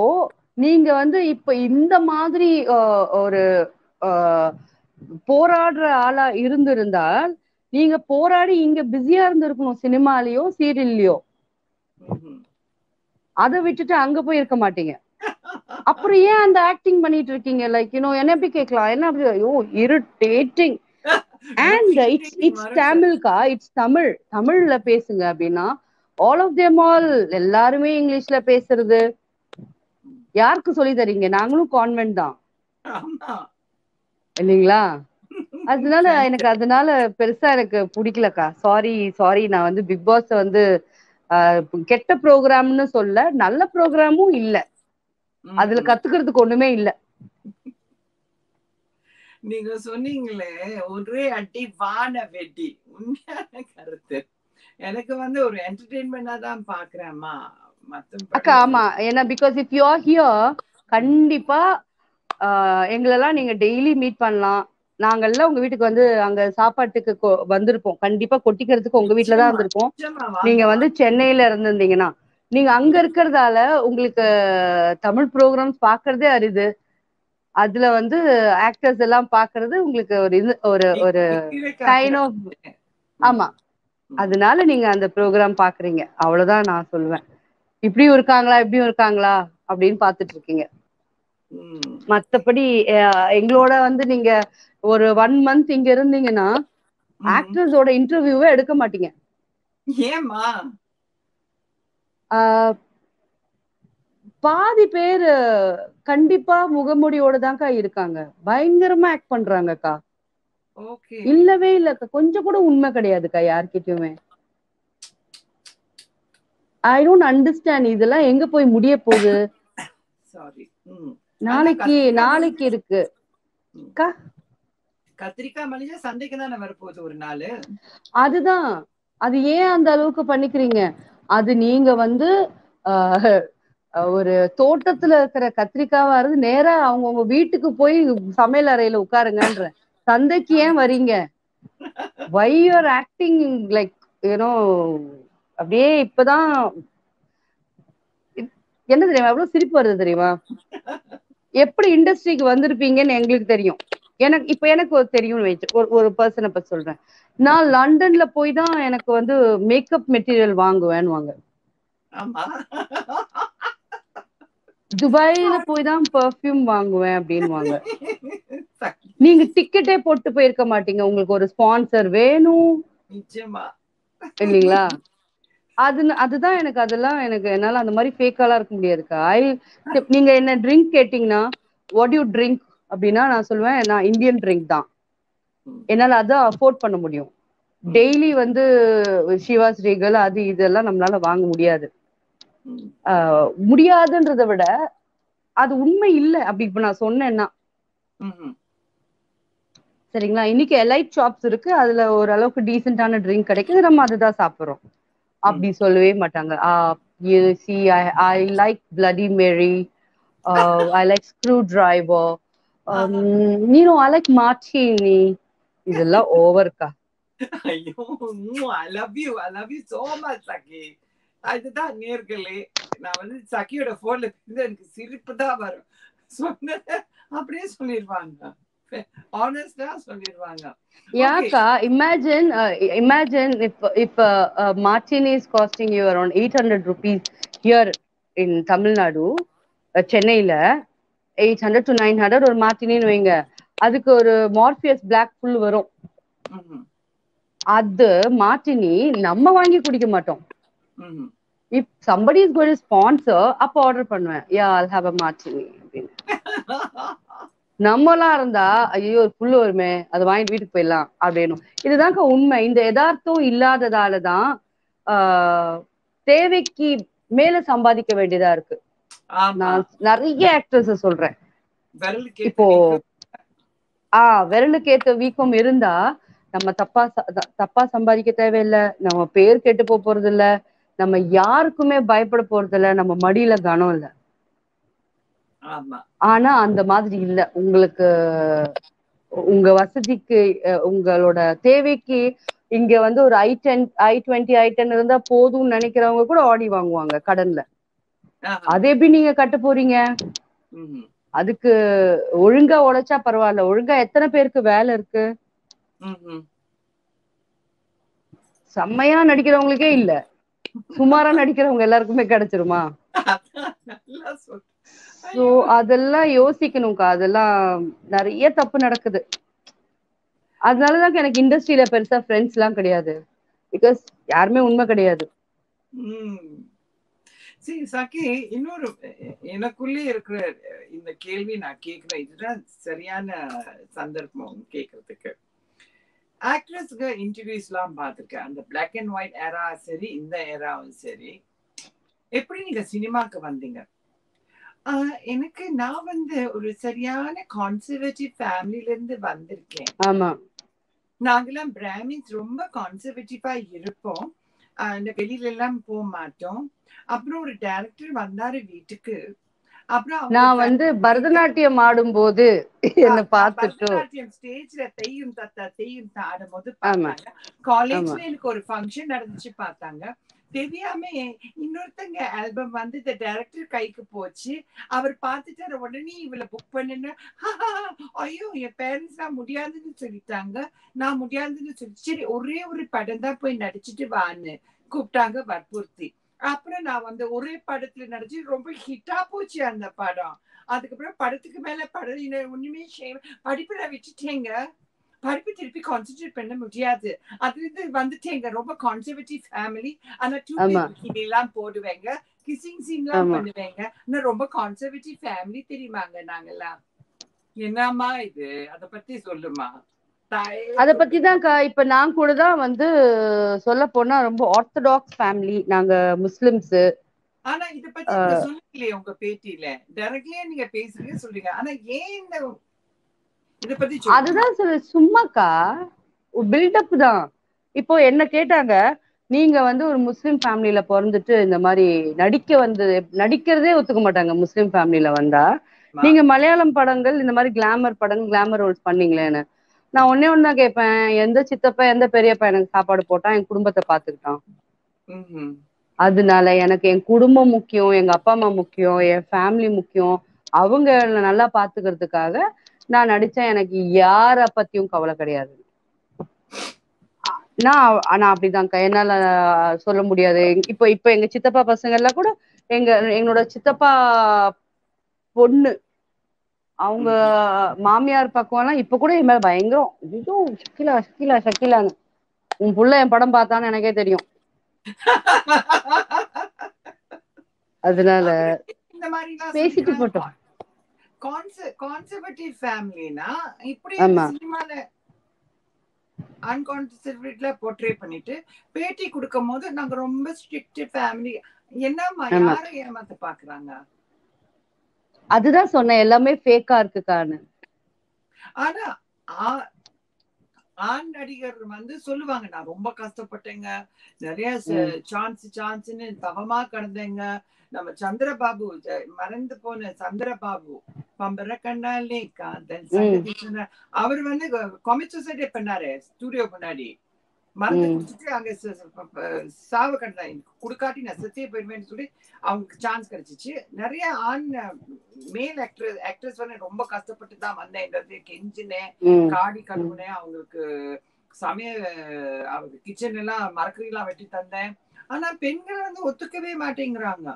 நீங்க வந்து இப்ப இந்த மாதிரி ஒரு போராடுற ஆளா இருந்திருந்தால் நீங்க போராடி இங்க பிஸியா இருந்திருக்கணும் சினிமாலயோ சீரியல்லயோ. அதை விட்டுட்டு அங்க போய் இருக்க மாட்டீங்க. அப்புறம் ஏன் அந்த ஆக்டிங் பண்ணிட்டு இருக்கீங்க லைக் யூனோ என்ன எப்படி கேட்கலாம்? என்ன அப்படி ஐயோ இரிட்டேட்டிங் அண்ட் இட்ஸ் இட்ஸ் தமிழ்கா இட்ஸ் தமிழ் தமிழ்ல பேசுங்க அப்படின்னா ஆல் ஆஃப் தேம் ஆல் எல்லாருமே இங்கிலீஷ்ல பேசுறது. யாருக்கு சொல்லி தரீங்க? நாங்களும் கான்வென்ட் தான். இல்லைங்களா? அதனால எனக்கு அதனால பெருசா எனக்கு பிடிக்கலக்கா. சாரி சாரி நான் வந்து பிக் பாஸ் வந்து கெட்ட ப்ரோக்ராம்னு சொல்ல நல்ல ப்ரோக்ராமும் இல்ல. அதுல கத்துக்கிறதுக்கு ஒண்ணுமே இல்ல. நீங்க சொன்னீங்களே ஒரே அடி வான வெட்டி உண்மையான கருத்து. எனக்கு வந்து ஒரு என்டர்டெயின்மெண்டா தான் பாக்குறேன்மா அக்கா ஆமா. ஏன்னா because if you are here கண்டிப்பா எங்களெல்லாம் நீங்க டெய்லி மீட் பண்ணலாம். நாங்கெல்லாம் உங்க வீட்டுக்கு வந்து அங்க சாப்பாட்டுக்கு வந்திருப்போம். கண்டிப்பா கொட்டிக்கிறதுக்கு உங்க வீட்டுல தான் வந்திருப்போம். நீங்க வந்து சென்னையில இருந்திருந்தீங்கன்னா நீங்க அங்க இருக்கிறதால உங்களுக்கு தமிழ் ப்ரோக்ராம்ஸ் பாக்குறதே அரிது. அதுல வந்து ஆக்டர்ஸ் எல்லாம் பாக்குறது உங்களுக்கு ஒரு இது ஒரு ஒரு கைண்ட் ஆஃப் ஆமா. அதனால நீங்க அந்த ப்ரோக்ராம் பாக்குறீங்க. அவ்வளவுதான் நான் சொல்லுவேன். இப்படியும் இருக்காங்களா இப்படியும் இருக்காங்களா அப்படின்னு பாத்துட்டு இருக்கீங்க மத்தபடி எங்களோட வந்து நீங்க ஒரு ஒன் மந்த் இங்க இருந்தீங்கன்னா ஆக்டர்ஸோட இன்டர்வியூவே எடுக்க மாட்டீங்க. ஏமா பாதி பேர் கண்டிப்பா முகமூடியோட தான்க்கா இருக்காங்க. பயங்கரமா ஆக்ட் பண்றாங்கக்கா. இல்லவே இல்லக்கா. கொஞ்சம் கூட உண்மை கிடையாதுக்கா யார்கிட்டயுமே. ஐ டோன்ட் அண்டர்ஸ்டாண்ட் இதெல்லாம் எங்க போய் முடிய போகுது? நாளைக்கு நாளைக்கு இருக்கு. அக்கா கத்திரிக்காய் மளிகை சந்தைக்கு தானே வரப்போகுது ஒரு நாள்? அதுதான். அது ஏன் அந்த அளவுக்கு பண்ணிக்கிறீங்க? அது நீங்க வந்து ஆஹ், ஒரு தோட்டத்துல இருக்கிற கத்திரிக்காவா இருந்து நேரா அவங்கவுங்க வீட்டுக்கு போய் சமையல் அறையில உட்காருங்கன்ற. சந்தைக்கு ஏன் வரீங்க? Why you're acting like you know அப்படியே இப்பதான் என்ன தெரியுமா எவ்வளவு சிரிப்பு வருது தெரியுமா? எப்படி இண்டஸ்ட்ரிக்கு வந்திருப்பீங்கன்னு எங்களுக்கு தெரியும். எனக்கு இப்ப எனக்கு தெரியும் வச்சு ஒரு ஒரு பர்சனை பத்தி சொல்றேன். நான் லண்டன்ல போய் தான் எனக்கு வந்து மேக்கப் மெட்டீரியல் வாங்குவேன்னு வாங்க துபாயில போய் தான் பெர்ஃப்யூம் வாங்குவேன் அப்படின்வாங்க நீங்க டிக்கெட்டே போட்டு போயிருக்க மாட்டீங்க. உங்களுக்கு ஒரு ஸ்பான்சர் வேணும். இல்லைங்களா? அது அதுதான் எனக்கு அதெல்லாம் எனக்கு என்னால அந்த மாதிரி ஃபேக்காலாம் இருக்க முடியாதுக்கா. ஐ நீங்க என்ன ட்ரிங்க் கேட்டீங்கன்னா வாட் யூ ட்ரிங்க் அப்படின்னா நான் சொல்லுவேன் நான் இந்தியன் ட்ரிங்க் தான். என்னால அதான் அஃபோர்ட் பண்ண முடியும். டெய்லி வந்து ஷிவாஸ் ரீகல் அது இதெல்லாம் நம்மளால வாங்க முடியாது. முடியாதுன்றதை விட அது உண்மை இல்லை. அப்படி இப்ப நான் சொன்னேன்னா. சரிங்களா? இன்னைக்கு எலைட் ஷாப்ஸ் இருக்கு. அதுல ஓரளவுக்கு டீசென்டான ட்ரிங்க் கிடைக்குது. நம்ம அதுதான் சாப்பிடுறோம். அப்படி சொல்லவே மாட்டாங்க. See I like Bloody Mary I like screwdriver Niño I like martini இதெல்லாம் ஓவர்க்கா ஐயோ I love you I love you so much Saki. அதுதான் நேர்களே. நான் வந்து சகியோட போன்ல இருந்து எனக்கு சிரிப்பு தான் வரும். சொன்னத அப்படியே சொல்லிடுவாங்க யாக்கா இமேஜின் இமேஜின் இப்ப இப்ப martini is costing you around eight hundred rupees here in Tamil Nadu சென்னையில eight hundred to nine hundred ஒரு மார்டினின்னு வைங்க. அதுக்கு ஒரு மார்பியஸ் பிளாக் ஃபுல் வரும். அது மார்டினி நம்ம வாங்கி குடிக்க மாட்டோம். If somebody is going sponsor அப்போ ஆர்டர் பண்ணுவேன். Yeah Jal have a Martini அப்படின்னு. நம்மலாம் இருந்தா ஐயோ ஒரு புல்லு வருமே அதை வாங்கிட்டு வீட்டுக்கு போயிடலாம் அப்படின்னு இதுதான்க்கா உண்மை. இந்த யதார்த்தம் இல்லாததாலதான் தேவைக்கு மேல சம்பாதிக்க வேண்டியதா இருக்கு. நான் நிறைய ஆக்டர்ஸ் சொல்றேன். இப்போ ஆஹ் விரலுக்கு ஏத்த வீக்கம் இருந்தா நம்ம தப்பா தப்பா சம்பாதிக்க தேவையில்லை நம்ம பேர் கெட்டு போக போறது இல்ல நம்ம யாருக்குமே பயப்பட போறது இல்ல நம்ம மடியில கனம் இல்ல. ஆனா அந்த மாதிரி இல்ல. உங்களுக்கு உங்க வசதிக்கு உங்களோட தேவைக்கு இங்க வந்து ஒரு I ten I twenty I ten இருந்தா போதும்னு நினைக்கிறவங்க கூட ஆடி வாங்குவாங்க கடன்ல. அது எப்படி நீங்க கட்ட போறீங்க. அதுக்கு ஒழுங்கா உழைச்சா பரவாயில்ல. ஒழுங்கா எத்தனை பேருக்கு வேலை இருக்கு. செம்மையா நடிக்கிறவங்களுக்கே இல்ல. சுமாரா நடிக்கிறவங்க எல்லாருக்குமே கிடைச்சிருமா? சோ அதெல்லாம் யோசிக்கணும்க்கா. அதெல்லாம் நிறைய தப்பு நடக்குது. அதனாலதான் எனக்கு இண்டஸ்ட்ரியில பெருசா ஃப்ரெண்ட்ஸ் எல்லாம் கிடையாது. பிகாஸ் யாருமே உண்மை கிடையாது. சரி சகி இன்னொரு எனக்குள்ளே இருக்கிற இந்த கேள்வி நான் கேட்கிறேன் இதுதான் சரியான சந்தர்ப்பம் கேட்கறதுக்கு. ஆக்ட்ரஸ்க்கு இன்டர்வியூஸ்லாம் பார்த்துருக்கேன். அந்த பிளாக் அண்ட் ஒயிட் ஏரா சரி இந்த ஏராவும் சரி. எப்படி நீங்க சினிமாக்கு வந்தீங்க? எனக்கு நான் வந்து ஒரு சரியான கான்சர்வேட்டிவ் ஃபேமிலில இருந்து வந்திருக்கேன். ஆமா. நாங்கெல்லாம் பிராமின்ஸ் ரொம்ப கான்சர்வேட்டிவா இருப்போம். இந்த வெளியில எல்லாம் போக மாட்டோம் அப்புறம் ஒரு டைரக்டர் வந்தாரு வீட்டுக்கு. அப்புறம் நான் வந்து பரதநாட்டியம் ஆடும்போது என்ன ப- பார்த்துட்டு. பரதநாட்டியம் ஸ்டேஜ்ல தெய்யும் தத்தா தெய்யும் தா ஆடும்போது ஆமா. பார்த்தாங்க. காலேஜ்ல எனக்கு ஒரு ஃபங்க்ஷன் நடந்துச்சு பார்த்தாங்க. தெரியாம இன்னொருத்தங்க ஆல்பம் வந்து இந்த டைரக்டர் கைக்கு போச்சு. அவர் பார்த்துட்டு உடனே இவளை புக் பண்ணுன்னு ஐயோ என் பேரண்ட்ஸ் நான் முடியாதுன்னு சொல்லிட்டாங்க. நான் முடியாதுன்னு சொல்லி சரி ஒரே ஒரு படம் தான் போய் நடிச்சிட்டு வான்னு கூப்பிட்டாங்க வற்புறுத்தி. அப்புறம் நான் வந்து ஒரே படத்துல நடிச்சு ரொம்ப ஹிட்டா போச்சு அந்த படம். அதுக்கப்புறம் படத்துக்கு மேல படம் இன்னும் ஒண்ணுமே செய்ய விட்டுட்டேங்க. படிப்பு திருப்பி கான்சென்ட்ரேட் பண்ண முடியாது. அதுல இருந்து வந்துட்டேங்க ரொம்ப கான்சர்வேட்டிவ் ஃபேமிலி ஆனா டூ ஆமா. எல்லாம் போடுவேங்க. கிசிங் சீன்லாம். பண்ணுவேங்க. ஆனா ரொம்ப கான்சர்வேட்டிவ் ஃபேமிலி தெரியுமாங்க நாங்கெல்லாம்? என்னம்மா இது? அத பத்தி சொல்லுமா? அத பத்தி தான்க்கா இப்ப நான் கூட தான் வந்து சொல்ல போனா ரொம்ப ஆர்த்தடாக்ஸ் ஃபேமிலி நாங்க முஸ்லிம்ஸ் ஆனா இத பத்தி சொல்லலையே உங்க பேட்டியில. டைரக்ட்லயே நீங்க பேசுறீங்க சொல்றீங்க. ஆனா ஏன் இந்த இத. அதுதான் சொல்ல சும்மாக்கா. பில்டப் தான். இப்போ என்ன கேட்டாங்க நீங்க வந்து ஒரு முஸ்லிம் ஃபேமிலியில பிறந்துட்டு இந்த மாதிரி நடிக்க வந்து நடிக்கிறதே ஒத்துக்க மாட்டாங்க முஸ்லிம் ஃபேமிலியில வந்தா. நீங்க மலையாளம் படங்கள் இந்த மாதிரி கிளாமர் படங்கள் கிளாமர் ரோல்ஸ் பண்ணீங்களேன்னு நான் ஒன்னே ஒண்ணு தான் கேட்பேன் எந்த சித்தப்பா எந்த பெரியப்பா எனக்கு சாப்பாடு போட்டான் என் குடும்பத்தை பாத்துக்கிட்டான். அதனால எனக்கு என் குடும்பம் முக்கியம் எங்க அப்பா அம்மா முக்கியம் என் ஃபேமிலி முக்கியம். அவங்க நல்லா பாத்துக்கிறதுக்காக நான் நடிச்சேன் எனக்கு யார பத்தியும் கவலை கிடையாது. நான் ஆனா அப்படிதான்க்கா. என்னால சொல்ல முடியாது. இப்போ இப்போ எங்க சித்தப்பா பசங்க எல்லாம் கூட எங்க என்னோட சித்தப்பா பொண்ணு அவங்க மாமியார் பக்கம் எல்லாம் இப்ப கூட என் மேல பயங்கரம். ஐயோ ஷக்கிலா ஷக்கிலா ஷக்கிலான்னு. உன் புள்ள என் படம் பார்த்தான்னு எனக்கே தெரியும். அதனால பேசிட்டு போட்டோம். கான்சர்வேட்டிவ் ஃபேமிலினா இப்படி. சினிமால அன்கான்சர்வேட்டிவ்ல போர்ட்ரே பண்ணிட்டு பேட்டி கொடுக்கும் போது நாங்க ரொம்ப ஸ்ட்ரிக்ட் ஃபேமிலி என்னம்மா ஆமா. யாரை ஏமாத்த பாக்குறாங்க அதுதான் சொன்னேன் எல்லாமே ஃபேக்கா இருக்குக்கான்னு ஆனா ஆ- ஆண் நடிகர் வந்து சொல்லுவாங்க நான் ரொம்ப கஷ்டப்பட்டேங்க. நிறைய சான்ஸ் சான்ஸ்னு தவமா கடந்தேங்க. நம்ம சந்திரபாபு மறந்து போன சந்திரபாபு பம்பர கண்ணாலே காதல். அவர் வந்து காமிக் சொசைட்டி பண்ணாரு ஸ்டூடியோ முன்னாடி. மருந்து. குடிச்சிட்டு அங்க சாவு கடந்தாங்க குடுக்காட்டி நான் செத்தே போயிருவேன்னு சொல்லி அவங்களுக்கு சான்ஸ் கிடைச்சிச்சு. நிறைய ஆண் மேல் ஆக்டர் ஆக்ட்ரஸ் வந்து ரொம்ப கஷ்டப்பட்டு தான் வந்தேன். கெஞ்சினேன் காடி கழுவுனேன் அவங்களுக்கு சமைய அவங்க கிச்சன் எல்லாம் மரக்கறி எல்லாம் வெட்டி தந்தேன். ஆனா பெண்கள் வந்து ஒத்துக்கவே மாட்டேங்கிறாங்க.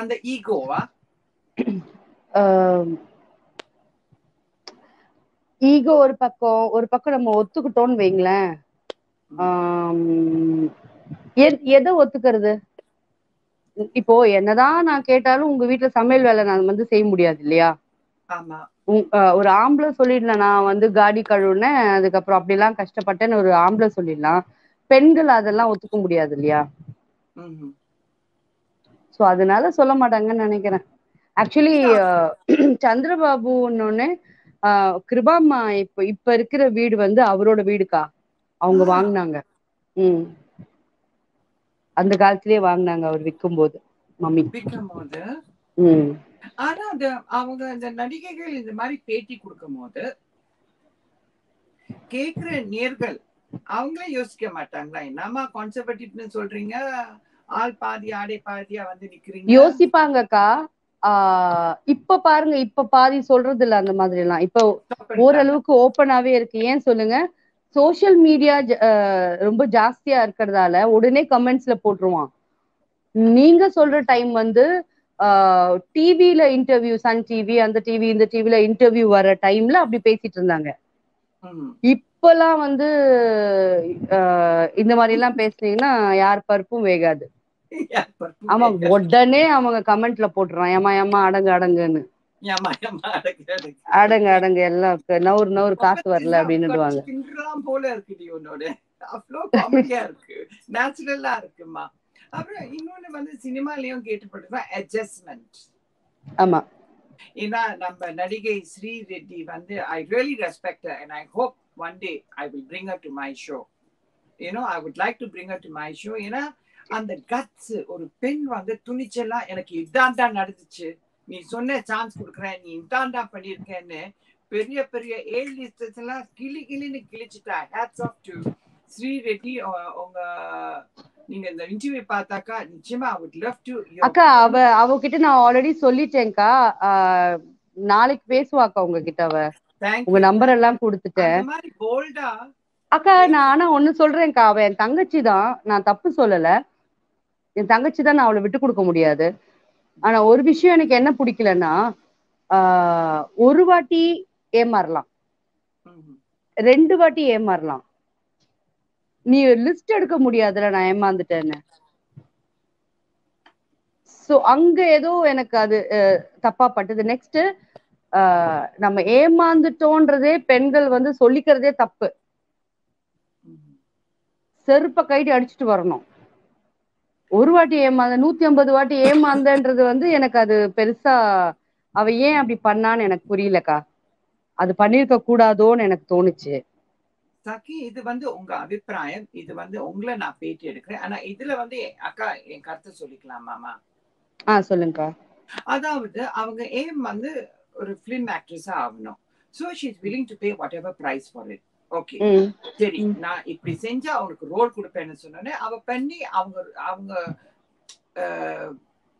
அந்த ஈகோவா ஈகோ ஒரு பக்கம் ஒரு பக்கம் நம்ம ஒத்துக்கிட்டோம்னு வைங்களேன். எதை ஒத்துக்கிறது? இப்போ என்னதான் நான் கேட்டாலும் உங்க வீட்டுல சமையல் வேலை நான் வந்து செய்ய முடியாது இல்லையா? ஒரு ஆம்பளை சொல்லிடலாம் நான் வந்து காடி கழுவுனேன் அதுக்கப்புறம் அப்படிலாம் கஷ்டப்பட்டேன்னு ஒரு ஆம்பளை சொல்லிடலாம். பெண்கள் அதெல்லாம் ஒத்துக்க முடியாது இல்லையா. சோ அதனால சொல்ல மாட்டாங்கன்னு நினைக்கிறேன். ஆக்சுவலி கிருபாம்மா இப்ப இப்ப இருக்கிற வீடு வந்து அவரோட வீடுக்கா? அவங்க. வாங்குனாங்க. ம். அந்த காலத்திலேயே வாங்குனாங்க அவர் விற்கும் போது மம்மி. விற்கும் போது ஆனா அந்த அவங்க அந்த நடிகைகள் இந்த மாதிரி பேட்டி கொடுக்கும் போது கேக்குற நேர்கள் அவங்களே யோசிக்க மாட்டாங்களா? என்னமா கான்சர்வேட்டிவ்னு சொல்றீங்க? ஆள் பாதி ஆடை பாதியா வந்து நிக்கிறீங்க? யோசிப்பாங்கக்கா. இப்ப பாருங்க இப்ப பாதி சொல்றது இல்ல அந்த மாதிரி எல்லாம் இப்ப. ஓரளவுக்கு ஓப்பனாவே இருக்கு. ஏன் சொல்லுங்க? சோஷியல் மீடியா ரொம்ப ஜாஸ்தியா இருக்கிறதால உடனே கமெண்ட்ஸ்ல போட்டுருவான். நீங்க சொல்ற டைம் வந்து டிவில இன்டர்வியூ சன் டிவி அந்த டிவி இந்த டிவில இன்டர்வியூ வர டைம்ல அப்படி பேசிட்டு இருந்தாங்க. இப்பெல்லாம் வந்து இந்த மாதிரி எல்லாம் பேசுனீங்கன்னா யார் பருப்பும் வேகாது. ஆமா? உடனே அவங்க கமெண்ட்ல போட்டுறான். ஏமா ஏமா அடங்கு அடங்குன்னு. அடங்கு அடங்கு. எல்லாம் நவுறு நவுறு காசு வரல அப்படின்னுடுவாங்க கிண்டலாம் போல இருக்குடி உன்னோட. அவ்வளோ காமெடியா இருக்கு. நேச்சுரலா இருக்குமா. அப்புறம் இன்னொன்னு வந்து சினிமாலயும் கேட்டுப்பட்டுதான் அட்ஜஸ்ட்மெண்ட் ஆமா. ஏன்னா நம்ம நடிகை ஸ்ரீ ரெட்டி வந்து I really respect and I hope one day I will bring her to my show you know I would like to bring her to my show ஏன்னா அந்த கட்ஸ் ஒரு பெண் வந்து துணிச்சலா எனக்கு இதான் தான் நடந்துச்சு. நீ சொன்ன சான்ஸ் கொடுக்குறேன் நீ இதான் தான் பண்ணியிருக்கேன்னு பெரிய பெரிய லிஸ்டர்ஸ் எல்லாம் கிளி கிளின்னு கிழிச்சிட்டா. Hats off to Sri Reddy உங்க நீங்க இந்த இன்டர்வியூ பார்த்தாக்கா நிச்சயமா ஐ வுட் லவ் டு அக்கா அவ அவகிட்ட நான் ஆல்ரெடி சொல்லிட்டேன்க்கா. நாளைக்கு பேசுவாக்கா உங்ககிட்ட அவ. உங்க நம்பர் எல்லாம் கொடுத்துட்டேன் அக்கா நான் ஆனா ஒண்ணு சொல்றேன்க்கா. அவ என் தங்கச்சி தான் நான் தப்பு சொல்லல. என் தங்கச்சி தான் நான் அவளை விட்டு கொடுக்க முடியாது. ஆனா ஒரு விஷயம் எனக்கு என்ன பிடிக்கலன்னா ஆஹ் ஒரு வாட்டி ஏமாறலாம். ரெண்டு வாட்டி ஏமாறலாம். நீ லிஸ்ட் எடுக்க முடியாதுல நான் ஏமாந்துட்டேன்னு. சோ அங்க ஏதோ எனக்கு அது அஹ், தப்பா பட்டது. நெக்ஸ்ட் நம்ம ஏமாந்துட்டோன்றதே பெண்கள் வந்து சொல்லிக்கிறதே தப்பு. செருப்ப கைடி அடிச்சுட்டு வரணும். ஒரு வாட்டி ஏமாந்த நூத்தி ஐம்பது வாட்டி ஏமாந்தன்றது வந்து எனக்கு அது பெருசா அவ ஏன் அப்படி பண்ணான்னு எனக்கு புரியலக்கா. அது பண்ணிருக்க கூடாதோன்னு எனக்கு தோணுச்சு. சகி இது வந்து உங்க அபிப்பிராயம். இது வந்து உங்களை நான் பேட்டி எடுக்கிறேன். ஆனா இதுல வந்து அக்கா என் கருத்தை சொல்லிக்கலாமாமா ஆ சொல்லுங்கக்கா. அதாவது அவங்க ஏம் வந்து ஒரு பிலிம் ஆக்ட்ரஸா ஆகணும். So she is willing to pay whatever price for it okay சரி. நான் இப்படி செஞ்சா அவனுக்கு ரோல் கொடுப்பேன்னு சொன்னோன்னே அவ பண்ணி அவங்க அவங்க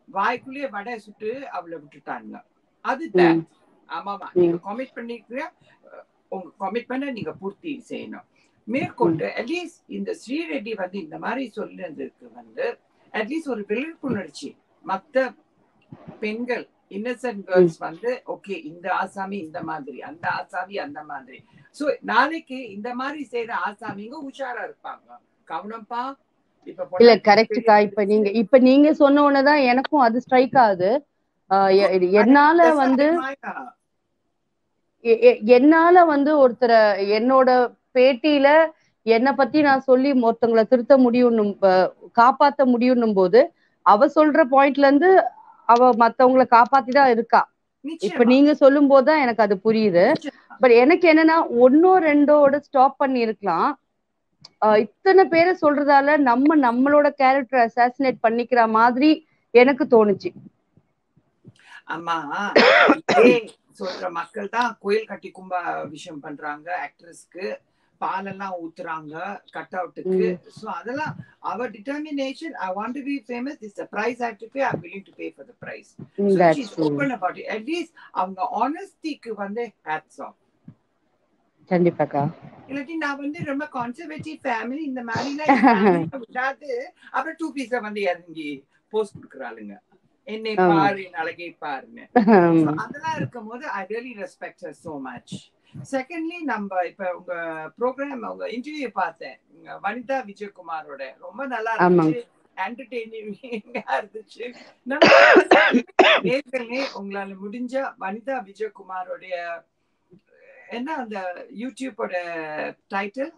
வாய்க்குள்ளேயே வடை சுட்டு அவளை விட்டுட்டாங்க அது ஆமாமா நீங்க கமிட் பண்ணிக்கிற உங்க கமிட்மெண்ட்டை நீங்க பூர்த்தி செய்யணும். மேற்கொண்டு அட்லீஸ்ட் இந்த ஸ்ரீரெட்டி வந்து இந்த மாதிரி சொல்லினதுக்கு வந்து அட்லீஸ்ட் ஒரு விழிப்புணர்ச்சி. மத்த பெண்கள் இன்னசென்ட் கேர்ள்ஸ் வந்து ஓகே இந்த ஆசாமி இந்த மாதிரி அந்த ஆசாமி அந்த மாதிரி. சோ நாளைக்கு இந்த மாதிரி செய்யற ஆசாமிங்க உஷாரா இருப்பாங்க. கவனம்ப்பா. இல்ல கரெக்ட்க்கா இப்ப நீங்க இப்ப நீங்க சொன்ன உடனேதான் எனக்கும் அது ஸ்ட்ரைக் ஆகுது. என்னால வந்து என்னால வந்து ஒருத்தரை என்னோட பேட்டியில என்னை பத்தி நான் சொல்லி ஒருத்தவங்களை திருத்த முடியும்னும் ப- காப்பாத்த முடியும்னும் போது அவ சொல்ற பாயிண்ட்ல இருந்து அவ மத்தவங்களை காப்பாத்தி தான் இருக்கா. இப்ப நீங்க சொல்லும் போதுதான் எனக்கு அது புரியுது. பட் எனக்கு என்னன்னா ஒன்னோ ரெண்டோட ஸ்டாப் பண்ணி இருக்கலாம் இத்தனை பேரை சொல்றதால நம்ம நம்மளோட கேரக்டர் அசாசினேட் பண்ணிக்கிற மாதிரி எனக்கு தோணுச்சு. இதே சொல்ற மக்கள் தான் கோயில் கட்டி கும்ப விஷயம் பண்றாங்க ஆக்ட்ரஸ்க்கு பாலெல்லாம் ஊத்துறாங்க கட் அவுட்டுக்கு சோ அதெல்லாம் அவர் determination I want to be famous is the price I do pay I willing to pay for the price open about it at least அவங்க ஆனஸ்டிக்கு வந்து ஹேட்ஸ் ஆஃப் கண்டிப்பாக்கா. இல்லாட்டி நான் வந்து ரொம்ப கான்சர்வேட்டிவ் ஃபேமிலி இந்த மாதிரிலாம் விடாது. அப்புறம் டூ பீஸ வந்து இறங்கி போஸ்ட் கொடுக்குறாளுங்க. என்னை. பாரு என் பாருன்னு. So, அதெல்லாம் இருக்கும்போது I really respect so much secondly நம்ம இப்ப உங்க ப்ரோக்ராம் உங்க இன்டர்வியூ பார்த்தேன். வனிதா விஜயகுமாரோட. ரொம்ப நல்லா. இருந்துச்சு. என்டர்டெய்னிங்கா இருந்துச்சு. நேர்களே உங்களால முடிஞ்ச வனிதா விஜயகுமாரோடைய என்ன அந்த யூடியூபோட டைட்டில்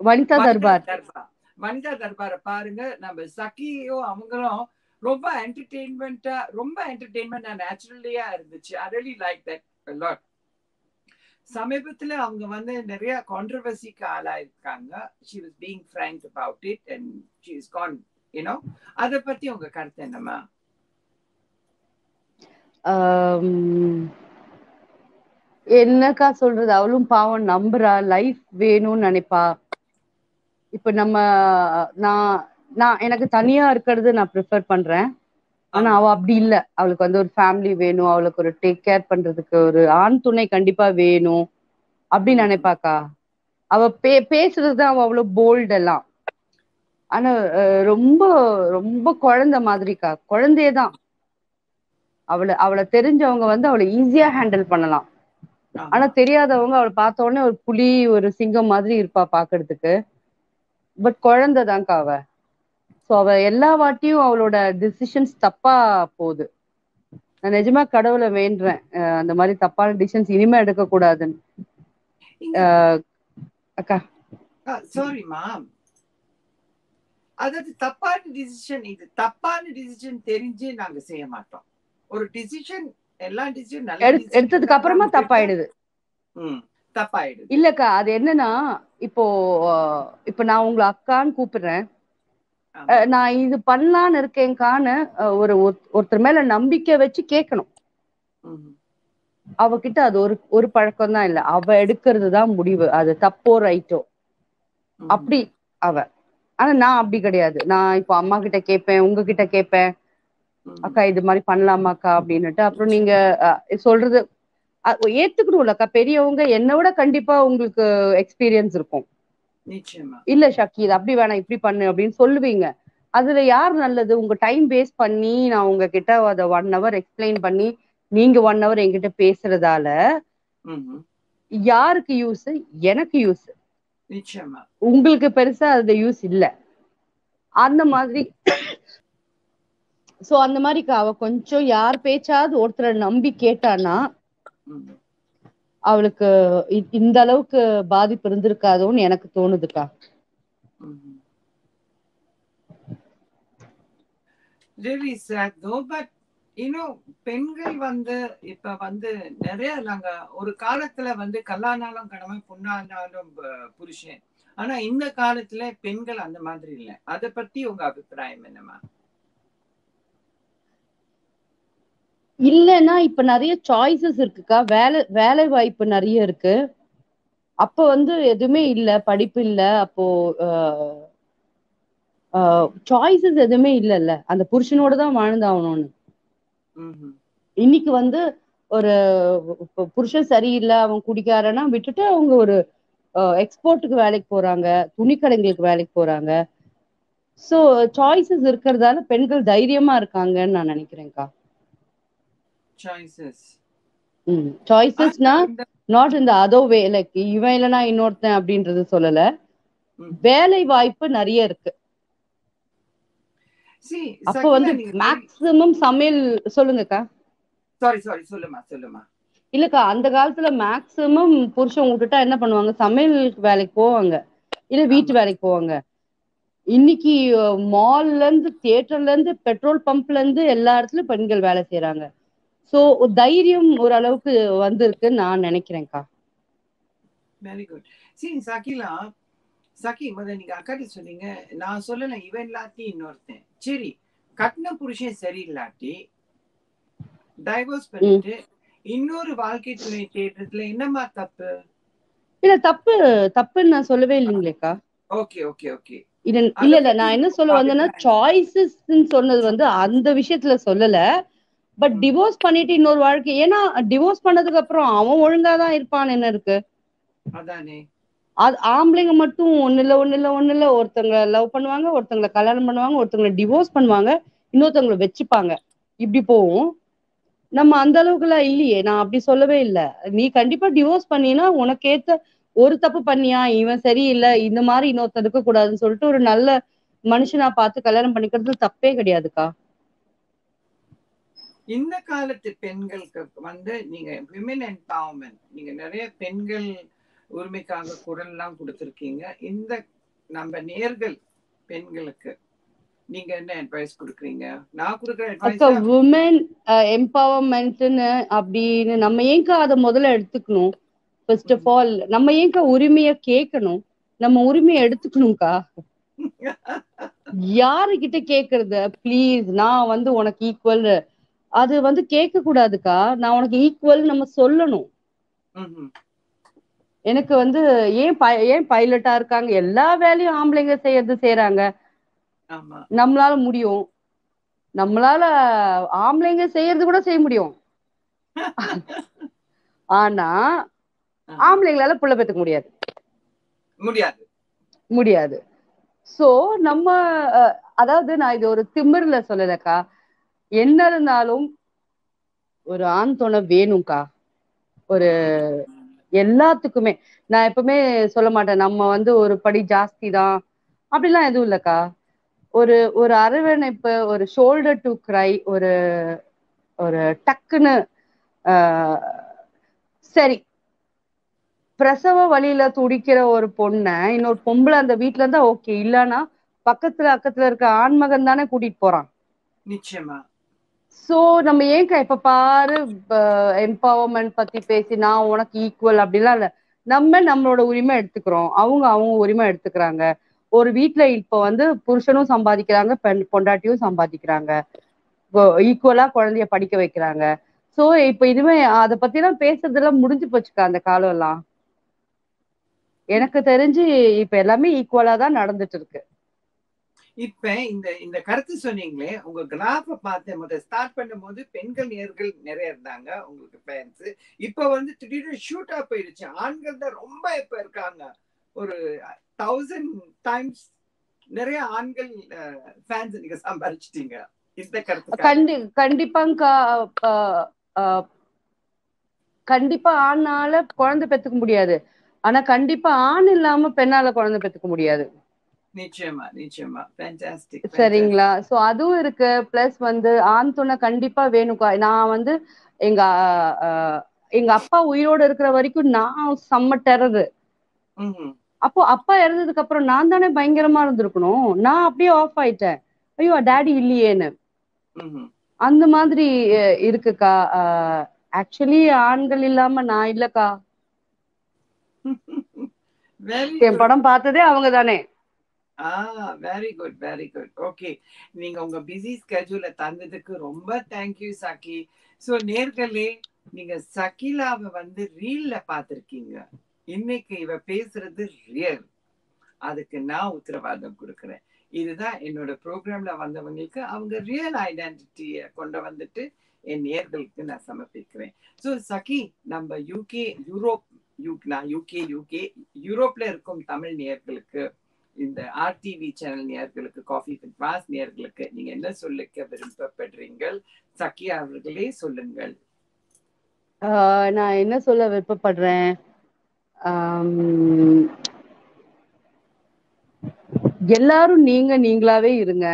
வனிதா தர்பார். தர்பார். வனிதா தர்பாரை பாருங்க. நம்ம சகியும் அவங்களும் ரொம்ப என்டர்டெயின்மெண்டா ரொம்ப என்டர்டெயின்மெண்ட் நேச்சுரலியா இருந்துச்சு. I really like that lot சமீபத்துல அவங்க வந்து நிறைய கான்ட்ரவர்சிக்கு ஆளாயிருக்காங்க. She was being frank about it and she is gone you know அத பத்தி உங்க கருத்து என்னமா என்னக்கா சொல்றது? அவளும் பாவம் நம்புறா. லைஃப் வேணும்னு நினைப்பா. இப்ப நம்ம நான் நான் எனக்கு தனியா இருக்கிறது நான் ப்ரிஃபர் பண்றேன். ஆனா அவ அப்படி இல்ல. அவளுக்கு வந்து ஒரு ஃபேமிலி வேணும். அவளுக்கு ஒரு டேக் கேர் பண்றதுக்கு ஒரு ஆண் துணை கண்டிப்பா வேணும். அப்படின்னு நினைப்பாக்கா? அவ பே பேசுறதுதான் அவ அவ்வளவு போல்ட் எல்லாம். ஆனா ரொம்ப ரொம்ப குழந்தை மாதிரிக்கா. குழந்தையதான் அவளை அவளை தெரிஞ்சவங்க வந்து அவளை ஈஸியா ஹேண்டில் பண்ணலாம். ஆனா தெரியாதவங்க அவளை பார்த்த உடனே ஒரு புலி ஒரு சிங்கம் மாதிரி இருப்பா பாக்குறதுக்கு பட் குழந்தைதான்க்கா அவ. சோ அவ எல்லா வாட்டியும் அவளோட டிசிஷன்ஸ் தப்பா போகுது. நான் நிஜமா கடவுளை வேண்டுறேன் அந்த மாதிரி தப்பான டிசிஷன்ஸ் இனிமே எடுக்க கூடாதுன்னு அக்கா. சாரிமா அதாவது தப்பான டிசிஷன் இது தப்பான டிசிஷன் தெரிஞ்சு நாங்க செய்ய மாட்டோம். ஒரு டிசிஷன் எல்லா டிசிஷன் எடுத்ததுக்கு அப்புறமா தப்பாயிடுது. தப்பாயிடுது. இல்லக்கா அது என்னன்னா இப்போ இப்ப நான் உங்களை அக்கான்னு கூப்பிடுறேன். நான் இது பண்ணலான்னு இருக்கேன்கான்னு ஒரு ஒருத்- ஒருத்தர் மேல நம்பிக்கை வச்சு கேட்கணும். அவகிட்ட அது ஒரு ஒரு பழக்கம் தான் இல்ல. அவ எடுக்கிறது தான் முடிவு. அது தப்போ ரைட்டோ. அப்படி அவ. ஆனா நான் அப்படி கிடையாது. நான் இப்போ அம்மா கிட்ட கேட்பேன் உங்ககிட்ட கேட்பேன். அக்கா இது மாதிரி பண்ணலாமாக்கா அப்படின்னுட்டு அப்புறம் நீங்க சொல்றது ஏத்துக்கணும்லக்கா பெரியவங்க என்னை விட கண்டிப்பா உங்களுக்கு எக்ஸ்பீரியன்ஸ் இருக்கும். இல்ல ஷக்கி இது அப்படி வேணாம் இப்படி பண்ணு அப்படின்னு சொல்லுவீங்க. அதுல யார் நல்லது? உங்க டைம் வேஸ்ட் பண்ணி நான் உங்ககிட்ட அதை ஒன் ஹவர் எக்ஸ்பிளைன் பண்ணி நீங்க ஒன் ஹவர் என்கிட்ட பேசுறதால. யாருக்கு யூஸ் எனக்கு யூஸ் உங்களுக்கு பெருசா அது யூஸ் இல்ல. அந்த மாதிரி சோ அந்த மாதிரி அவ கொஞ்சம் யார் பேச்சாவது ஒருத்தரை நம்பி கேட்டானா. அவளுக்கு இந்த அளவுக்கு பாதிப்பு இருந்திருக்காதோன்னு எனக்கு தோணுதுக்கா. Really sad though but you know பெண்கள் வந்து இப்ப வந்து நிறைய நாங்க ஒரு காலத்துல வந்து கல்லானாலும் கடமை பொண்ணானாலும் புருஷன். ஆனா இந்த காலத்துல பெண்கள் அந்த மாதிரி இல்ல. அத பத்தி உங்க அபிப்பிராயம் என்னமா இல்லைன்னா இப்ப நிறைய சாய்ஸஸ் இருக்குக்கா. வேலை வேலை வாய்ப்பு நிறைய இருக்கு. அப்ப வந்து எதுவுமே இல்ல படிப்பு இல்ல. அப்போ சாய்ஸஸ் எதுவுமே இல்லைல்ல. அந்த புருஷனோட தான் வாழ்ந்தாகணும்னு. இன்னைக்கு வந்து ஒரு புருஷன் சரியில்லை அவன் குடிக்காரனா விட்டுட்டு அவங்க ஒரு எக்ஸ்போர்ட்டுக்கு வேலைக்கு போறாங்க துணிக்கடைங்களுக்கு வேலைக்கு போறாங்க. சோ சாய்ஸஸ் இருக்கிறதால பெண்கள் தைரியமா இருக்காங்கன்னு நான் நினைக்கிறேன்க்கா. Choices. ம். சாய்ஸஸ்னா நாட் இந்த அதோ வே லைக் இவன் இல்லைனா இன்னொருத்தன் அப்படின்றது சொல்லல. வேலை வாய்ப்பு நிறைய இருக்கு. அப்ப வந்து நீங்க மேக்சிமம் சமையல் சொல்லுங்கக்கா. சாரி சாரி சொல்லுமா சொல்லுமா. இல்லக்கா அந்த காலத்துல மேக்சிமம் புருஷன் விட்டுட்டா என்ன பண்ணுவாங்க? சமையல் வேலைக்கு போவாங்க. இல்ல வீட்டு. வேலைக்கு போவாங்க. இன்னைக்கு மால்ல இருந்து தியேட்டர்ல இருந்து பெட்ரோல் பம்ப்ல இருந்து எல்லா இடத்துலயும் பெண்கள் வேலை செய்யறாங்க சோ தைரியம் ஓரளவுக்கு வந்திருக்குன்னு நான் நினைக்கிறேன்க்கா வெரி குட் சரி சகிலா சகி முதல்ல நீங்க அக்காட்டி சொன்னீங்க. நான் சொல்லல இவன் இல்லாட்டி இன்னொருத்தன். சரி கட்டின புருஷன் சரியில்லாட்டி டைவர்ஸ் பண்ணிட்டு இன்னொரு வாழ்க்கை துணை தேடுறதுல என்னமா தப்பு? இல்ல தப்பு தப்புன்னு நான் சொல்லவே இல்லைங்களேக்கா. Okay okay okay. இல்ல இல்ல நான் என்ன சொல்ல வந்தேன்னா. சாய்ஸஸ் சொன்னது வந்து அந்த விஷயத்துல சொல்லல. பட். டிவோர்ஸ் பண்ணிட்டு இன்னொரு வாழ்க்கை. ஏன்னா டிவோர்ஸ் பண்ணதுக்கு அப்புறம் அவன் ஒழுங்கா தான் இருப்பான் என்ன இருக்கு? அதானே. அது ஆம்பளைங்க மட்டும் ஒண்ணு இல்ல ஒண்ணு இல்ல ஒண்ணு இல்ல. ஒருத்தங்க லவ் பண்ணுவாங்க ஒருத்தங்கள கல்யாணம் பண்ணுவாங்க ஒருத்தங்கள டிவோர்ஸ் பண்ணுவாங்க இன்னொருத்தவங்கள வச்சுப்பாங்க. இப்படி போகும். நம்ம அந்த அளவுக்குலாம் இல்லையே. நான் அப்படி சொல்லவே இல்லை. நீ கண்டிப்பா டிவோர்ஸ் பண்ணினா உனக்கு ஏத்த ஒரு தப்பு பண்ணியா? இவன் சரியில்லை இந்த மாதிரி இன்னொருத்தன் இருக்க கூடாதுன்னு சொல்லிட்டு ஒரு நல்ல மனுஷனா பார்த்து கல்யாணம் பண்ணிக்கிறது தப்பே கிடையாதுக்கா. இந்த காலத்து பெண்களுக்கு வந்து நீங்க விமன் எம்பவர்மெண்ட் நீங்க நிறைய பெண்கள் உரிமைக்காக குரல்லாம் கொடுத்துருக்கீங்க. இந்த நம்ம நேர்கள் பெண்களுக்கு நீங்க என்ன அட்வைஸ் கொடுக்குறீங்க? நான் கொடுக்குற அட்வைஸ் உமன் எம்பவர்மெண்ட்னு அப்படின்னு நம்ம ஏங்கா அதை முதல்ல எடுத்துக்கணும்? ஃபர்ஸ்ட் ஆஃப் ஆல் நம்ம ஏங்கா உரிமைய கேட்கணும்? நம்ம உரிமையை எடுத்துக்கணும்க்கா? யாருகிட்ட கேக்குறது? ப்ளீஸ் நான் வந்து உனக்கு ஈக்குவல் அது வந்து கேட்க கூடாதுக்கா நான் உனக்கு ஈக்குவல் நம்ம சொல்லணும். எனக்கு வந்து ஏன் ஏன் பைலட்டா இருக்காங்க? எல்லா வேலையும் ஆம்பளைங்க செய்யறது செய்யறாங்க நம்மளால முடியும். நம்மளால ஆம்பளைங்க செய்யறது கூட செய்ய முடியும். ஆனா ஆமா. ஆம்பளைங்களால புள்ள பெத்துக்க முடியாது. முடியாது. முடியாது. சோ நம்ம அதாவது நான் இது ஒரு திமிர்ல சொல்லலக்கா. என்ன இருந்தாலும் ஒரு ஆண் துணை வேணும்க்கா. ஒரு எல்லாத்துக்குமே. நான் எப்பவுமே சொல்ல மாட்டேன். நம்ம வந்து ஒரு படி ஜாஸ்தி தான் அப்படிலாம் எதுவும் இல்லக்கா. ஒரு ஒரு அரவணைப்பு ஒரு ஷோல்டர் டு கிரை ஒரு ஒரு டக்குன்னு ஆஹ், சரி. பிரசவ வழியில துடிக்கிற ஒரு பொண்ணை இன்னொரு பொம்பளை அந்த வீட்டுல இருந்தா ஓகே இல்லைன்னா பக்கத்துல அக்கத்துல இருக்க ஆண்மகன் தானே கூட்டிட்டு போறான். நிச்சயமா. சோ நம்ம ஏன்க்கா இப்ப பாரு எம்பவர்மெண்ட் பத்தி பேசி நான் உனக்கு ஈக்குவல் அப்படிலாம் இல்ல. நம்ம நம்மளோட உரிமை எடுத்துக்கிறோம். அவங்க அவங்க உரிமை எடுத்துக்கிறாங்க. ஒரு வீட்டுல இப்ப வந்து புருஷனும் சம்பாதிக்கிறாங்க பெண் பொண்டாட்டியும் சம்பாதிக்கிறாங்க. ஈக்குவலா குழந்தைய படிக்க வைக்கிறாங்க. சோ இப்ப இதுவே அத பத்தி எல்லாம் பேசுறதெல்லாம் முடிஞ்சு போச்சுக்கா அந்த காலம் எல்லாம் எனக்கு தெரிஞ்சு இப்ப எல்லாமே ஈக்குவலா தான் நடந்துட்டு இருக்கு. இப்ப இந்த இந்த கருத்து சொன்னீங்களே உங்க கிராஃப பார்த்தேன் முதல் ஸ்டார்ட் பண்ணும்போது பெண்கள் நேர்கள் நிறைய இருந்தாங்க உங்களுக்கு ஃபேன்ஸ் இப்ப வந்து திடீர்னு ஷூட்டா போயிடுச்சு. ஆண்கள் தான் ரொம்ப இப்ப இருக்காங்க. ஒரு தௌசண்ட் டைம்ஸ் நிறைய ஆண்கள் ஃபேன்ஸ் நீங்க சம்பாதிச்சிட்டீங்க இந்த கருத்து கண்டி கண்டிப்பாங்கக்கா கண்டிப்பா ஆணால குழந்தை பெத்துக்க முடியாது. ஆனா கண்டிப்பா ஆண் இல்லாம பெண்ணால குழந்தை பெத்துக்க முடியாது. நிச்சயமா நிச்சயமா. ஃபேன்டாஸ்டிக் சரிங்களா? சோ அதுவும் இருக்கு. பிளஸ் வந்து ஆண் துணை கண்டிப்பா வேணும்க்கா நான் வந்து எங்க எங்க அப்பா உயிரோட இருக்கிற வரைக்கும் நான் செம்ம டெரரு அப்போ அப்பா இறந்ததுக்கு அப்புறம் நான் தானே பயங்கரமா இருந்திருக்கணும்? நான் அப்படியே ஆஃப் ஆயிட்டேன். ஐயோ டாடி இல்லையேன்னு. அந்த மாதிரி இருக்குக்கா ஆக்சுவலி ஆண்கள் இல்லாம நான் இல்லக்கா என் படம் பார்த்ததே அவங்க தானே. ஆ very good very good okay நீங்க உங்க பிஸி ஸ்கெட்யூல தந்ததுக்கு ரொம்ப தேங்க்யூ சகி. ஸோ நேர்களே நீங்க சகிலாவை வந்து ரீல்ல பார்த்துருக்கீங்க. இன்னைக்கு இவ பேசுறது ரியல் அதுக்கு நான் உத்தரவாதம் கொடுக்குறேன். இதுதான் என்னோட ப்ரோக்ராம்ல வந்தவங்களுக்கு அவங்க ரியல் ஐடென்டிட்டியை கொண்டு வந்துட்டு என் நேர்களுக்கு நான் சமர்ப்பிக்கிறேன். ஸோ சகி நம்ம யூகே யூரோப் யூ நான் யூகே யூகே யூரோப்ல இருக்கும் தமிழ் நேர்களுக்கு இந்த ஆர்டிவி சேனல் நேர்களுக்கு காஃபி வித் வாஸ் நேர்களுக்கு நீங்க என்ன சொல்லிக்க விருப்பப்படுறீங்கள்? சக்கியா அவர்களே சொல்லுங்கள். ஆஹ் நான் என்ன சொல்ல விருப்பப்படுறேன்? எல்லாரும் நீங்க நீங்களாவே இருங்க.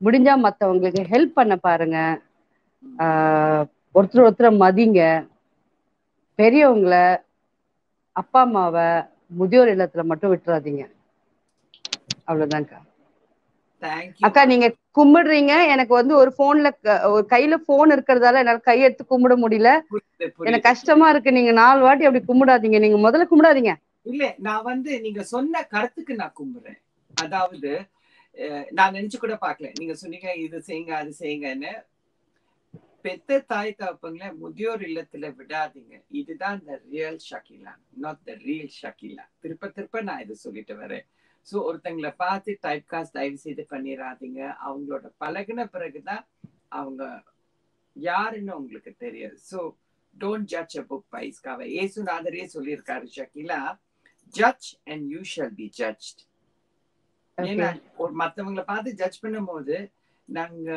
முடிஞ்சா மத்தவங்களுக்கு ஹெல்ப் பண்ண பாருங்க. ஆஹ் ஒருத்தர் ஒருத்தரை மதிங்க. பெரியவங்கள அப்பா அம்மாவை முதியோர் இல்லத்துல மட்டும் விட்டுறாதீங்க. அவ்வளவுதான்க்கா. அக்கா நீங்க கும்பிடுறீங்க. எனக்கு வந்து ஒரு போன்ல ஒரு கையில போன் இருக்கிறதால என்னால கையெடுத்து கும்பிட முடியல. எனக்கு கஷ்டமா இருக்கு. நீங்க நாலு வாட்டி அப்படி கும்பிடாதீங்க. நீங்க முதல்ல கும்பிடாதீங்க. இல்ல நான் வந்து நீங்க சொன்ன கருத்துக்கு நான் கும்பிடுறேன். அதாவது நான் நினைச்சு கூட பார்க்கல. நீங்க சொன்னீங்க இது செய்யுங்க அது செய்யுங்கன்னு. பெத்த தாய் தகப்பங்களை முதியோர் இல்லத்துல விடாதீங்க. இதுதான் இந்த real Shakeela not the real Shakeela திருப்ப திருப்ப நான் இதை சொல்லிட்டு வரேன். ஸோ ஒருத்தங்களை பார்த்து டைப் காஸ்ட் தயவு செய்து பண்ணிடாதீங்க அவங்களோட பழகுன பிறகுதான் அவங்க யாருன்னு உங்களுக்கு தெரியாது. So don't judge a book பைஸ்காவை ஏசுநாதரே சொல்லியிருக்காரு Shakeela. Judge and you shall be judged ஏன்னா ஒரு மத்தவங்கள பார்த்து ஜட்ஜ் பண்ணும்போது நாங்க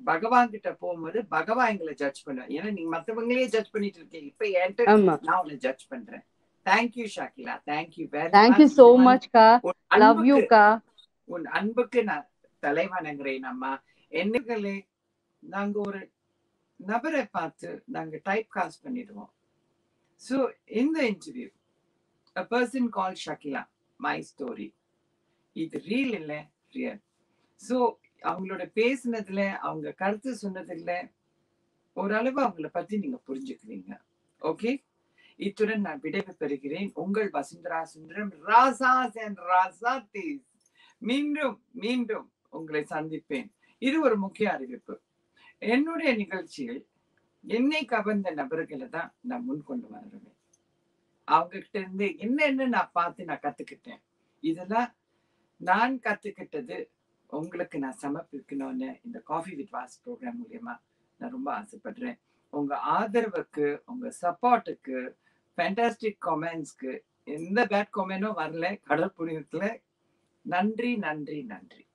பகவான் கிட்ட போகும்போது பகவான் எங்களை ஜட்ஜ் பண்ணுவேன் ஏன்னா நீங்க மத்தவங்களே ஜட்ஜ் பண்ணிட்டு இருக்கீங்க. இப்ப என்கிட்ட நான் உன்னை ஜட்ஜ் பண்றேன். Thank you Shakeela thank you very thank you so மச்க்கா love யூக்கா உன் அன்புக்கு நான் தலை வணங்குறேன் அம்மா. என்னங்களே நாங்க ஒரு நபரை பார்த்து நாங்க டைப் காஸ்ட் பண்ணிடுவோம். ஸோ இந்த interview a person call Shakeela my story இது ரீல் இல்லை ரியல் ஸோ அவங்களோட பேசுனதுல அவங்க கருத்து சொன்னதுல ஓரளவு அவங்கள பத்தி நீங்க புரிஞ்சுக்கிறீங்க ஓகே இத்துடன் நான் விடைவு பெறுகிறேன். உங்கள் வசுந்தரா சுந்தரம் ராசாஸ் அண்ட் ராசாத்தி மீண்டும் மீண்டும் உங்களை சந்திப்பேன். இது ஒரு முக்கிய அறிவிப்பு. என்னுடைய நிகழ்ச்சியில் என்னை கவர்ந்த நபர்களை தான் நான் முன் கொண்டு வருவேன். அவங்க கிட்ட இருந்து என்னென்ன நான் பார்த்து நான் கத்துக்கிட்டேன். இதெல்லாம் நான் கத்துக்கிட்டது உங்களுக்கு நான் சமர்ப்பிக்கணும்னு இந்த காஃபி வித் வாஸ் ப்ரோக்ராம் மூலியமா நான் ரொம்ப ஆசைப்படுறேன். உங்க ஆதரவுக்கு உங்க சப்போர்ட்டுக்கு ஃபேண்டாஸ்டிக் கமெண்ட்ஸ்க்கு எந்த பேட் கமெண்டும் வரல. கடல் நன்றி நன்றி நன்றி.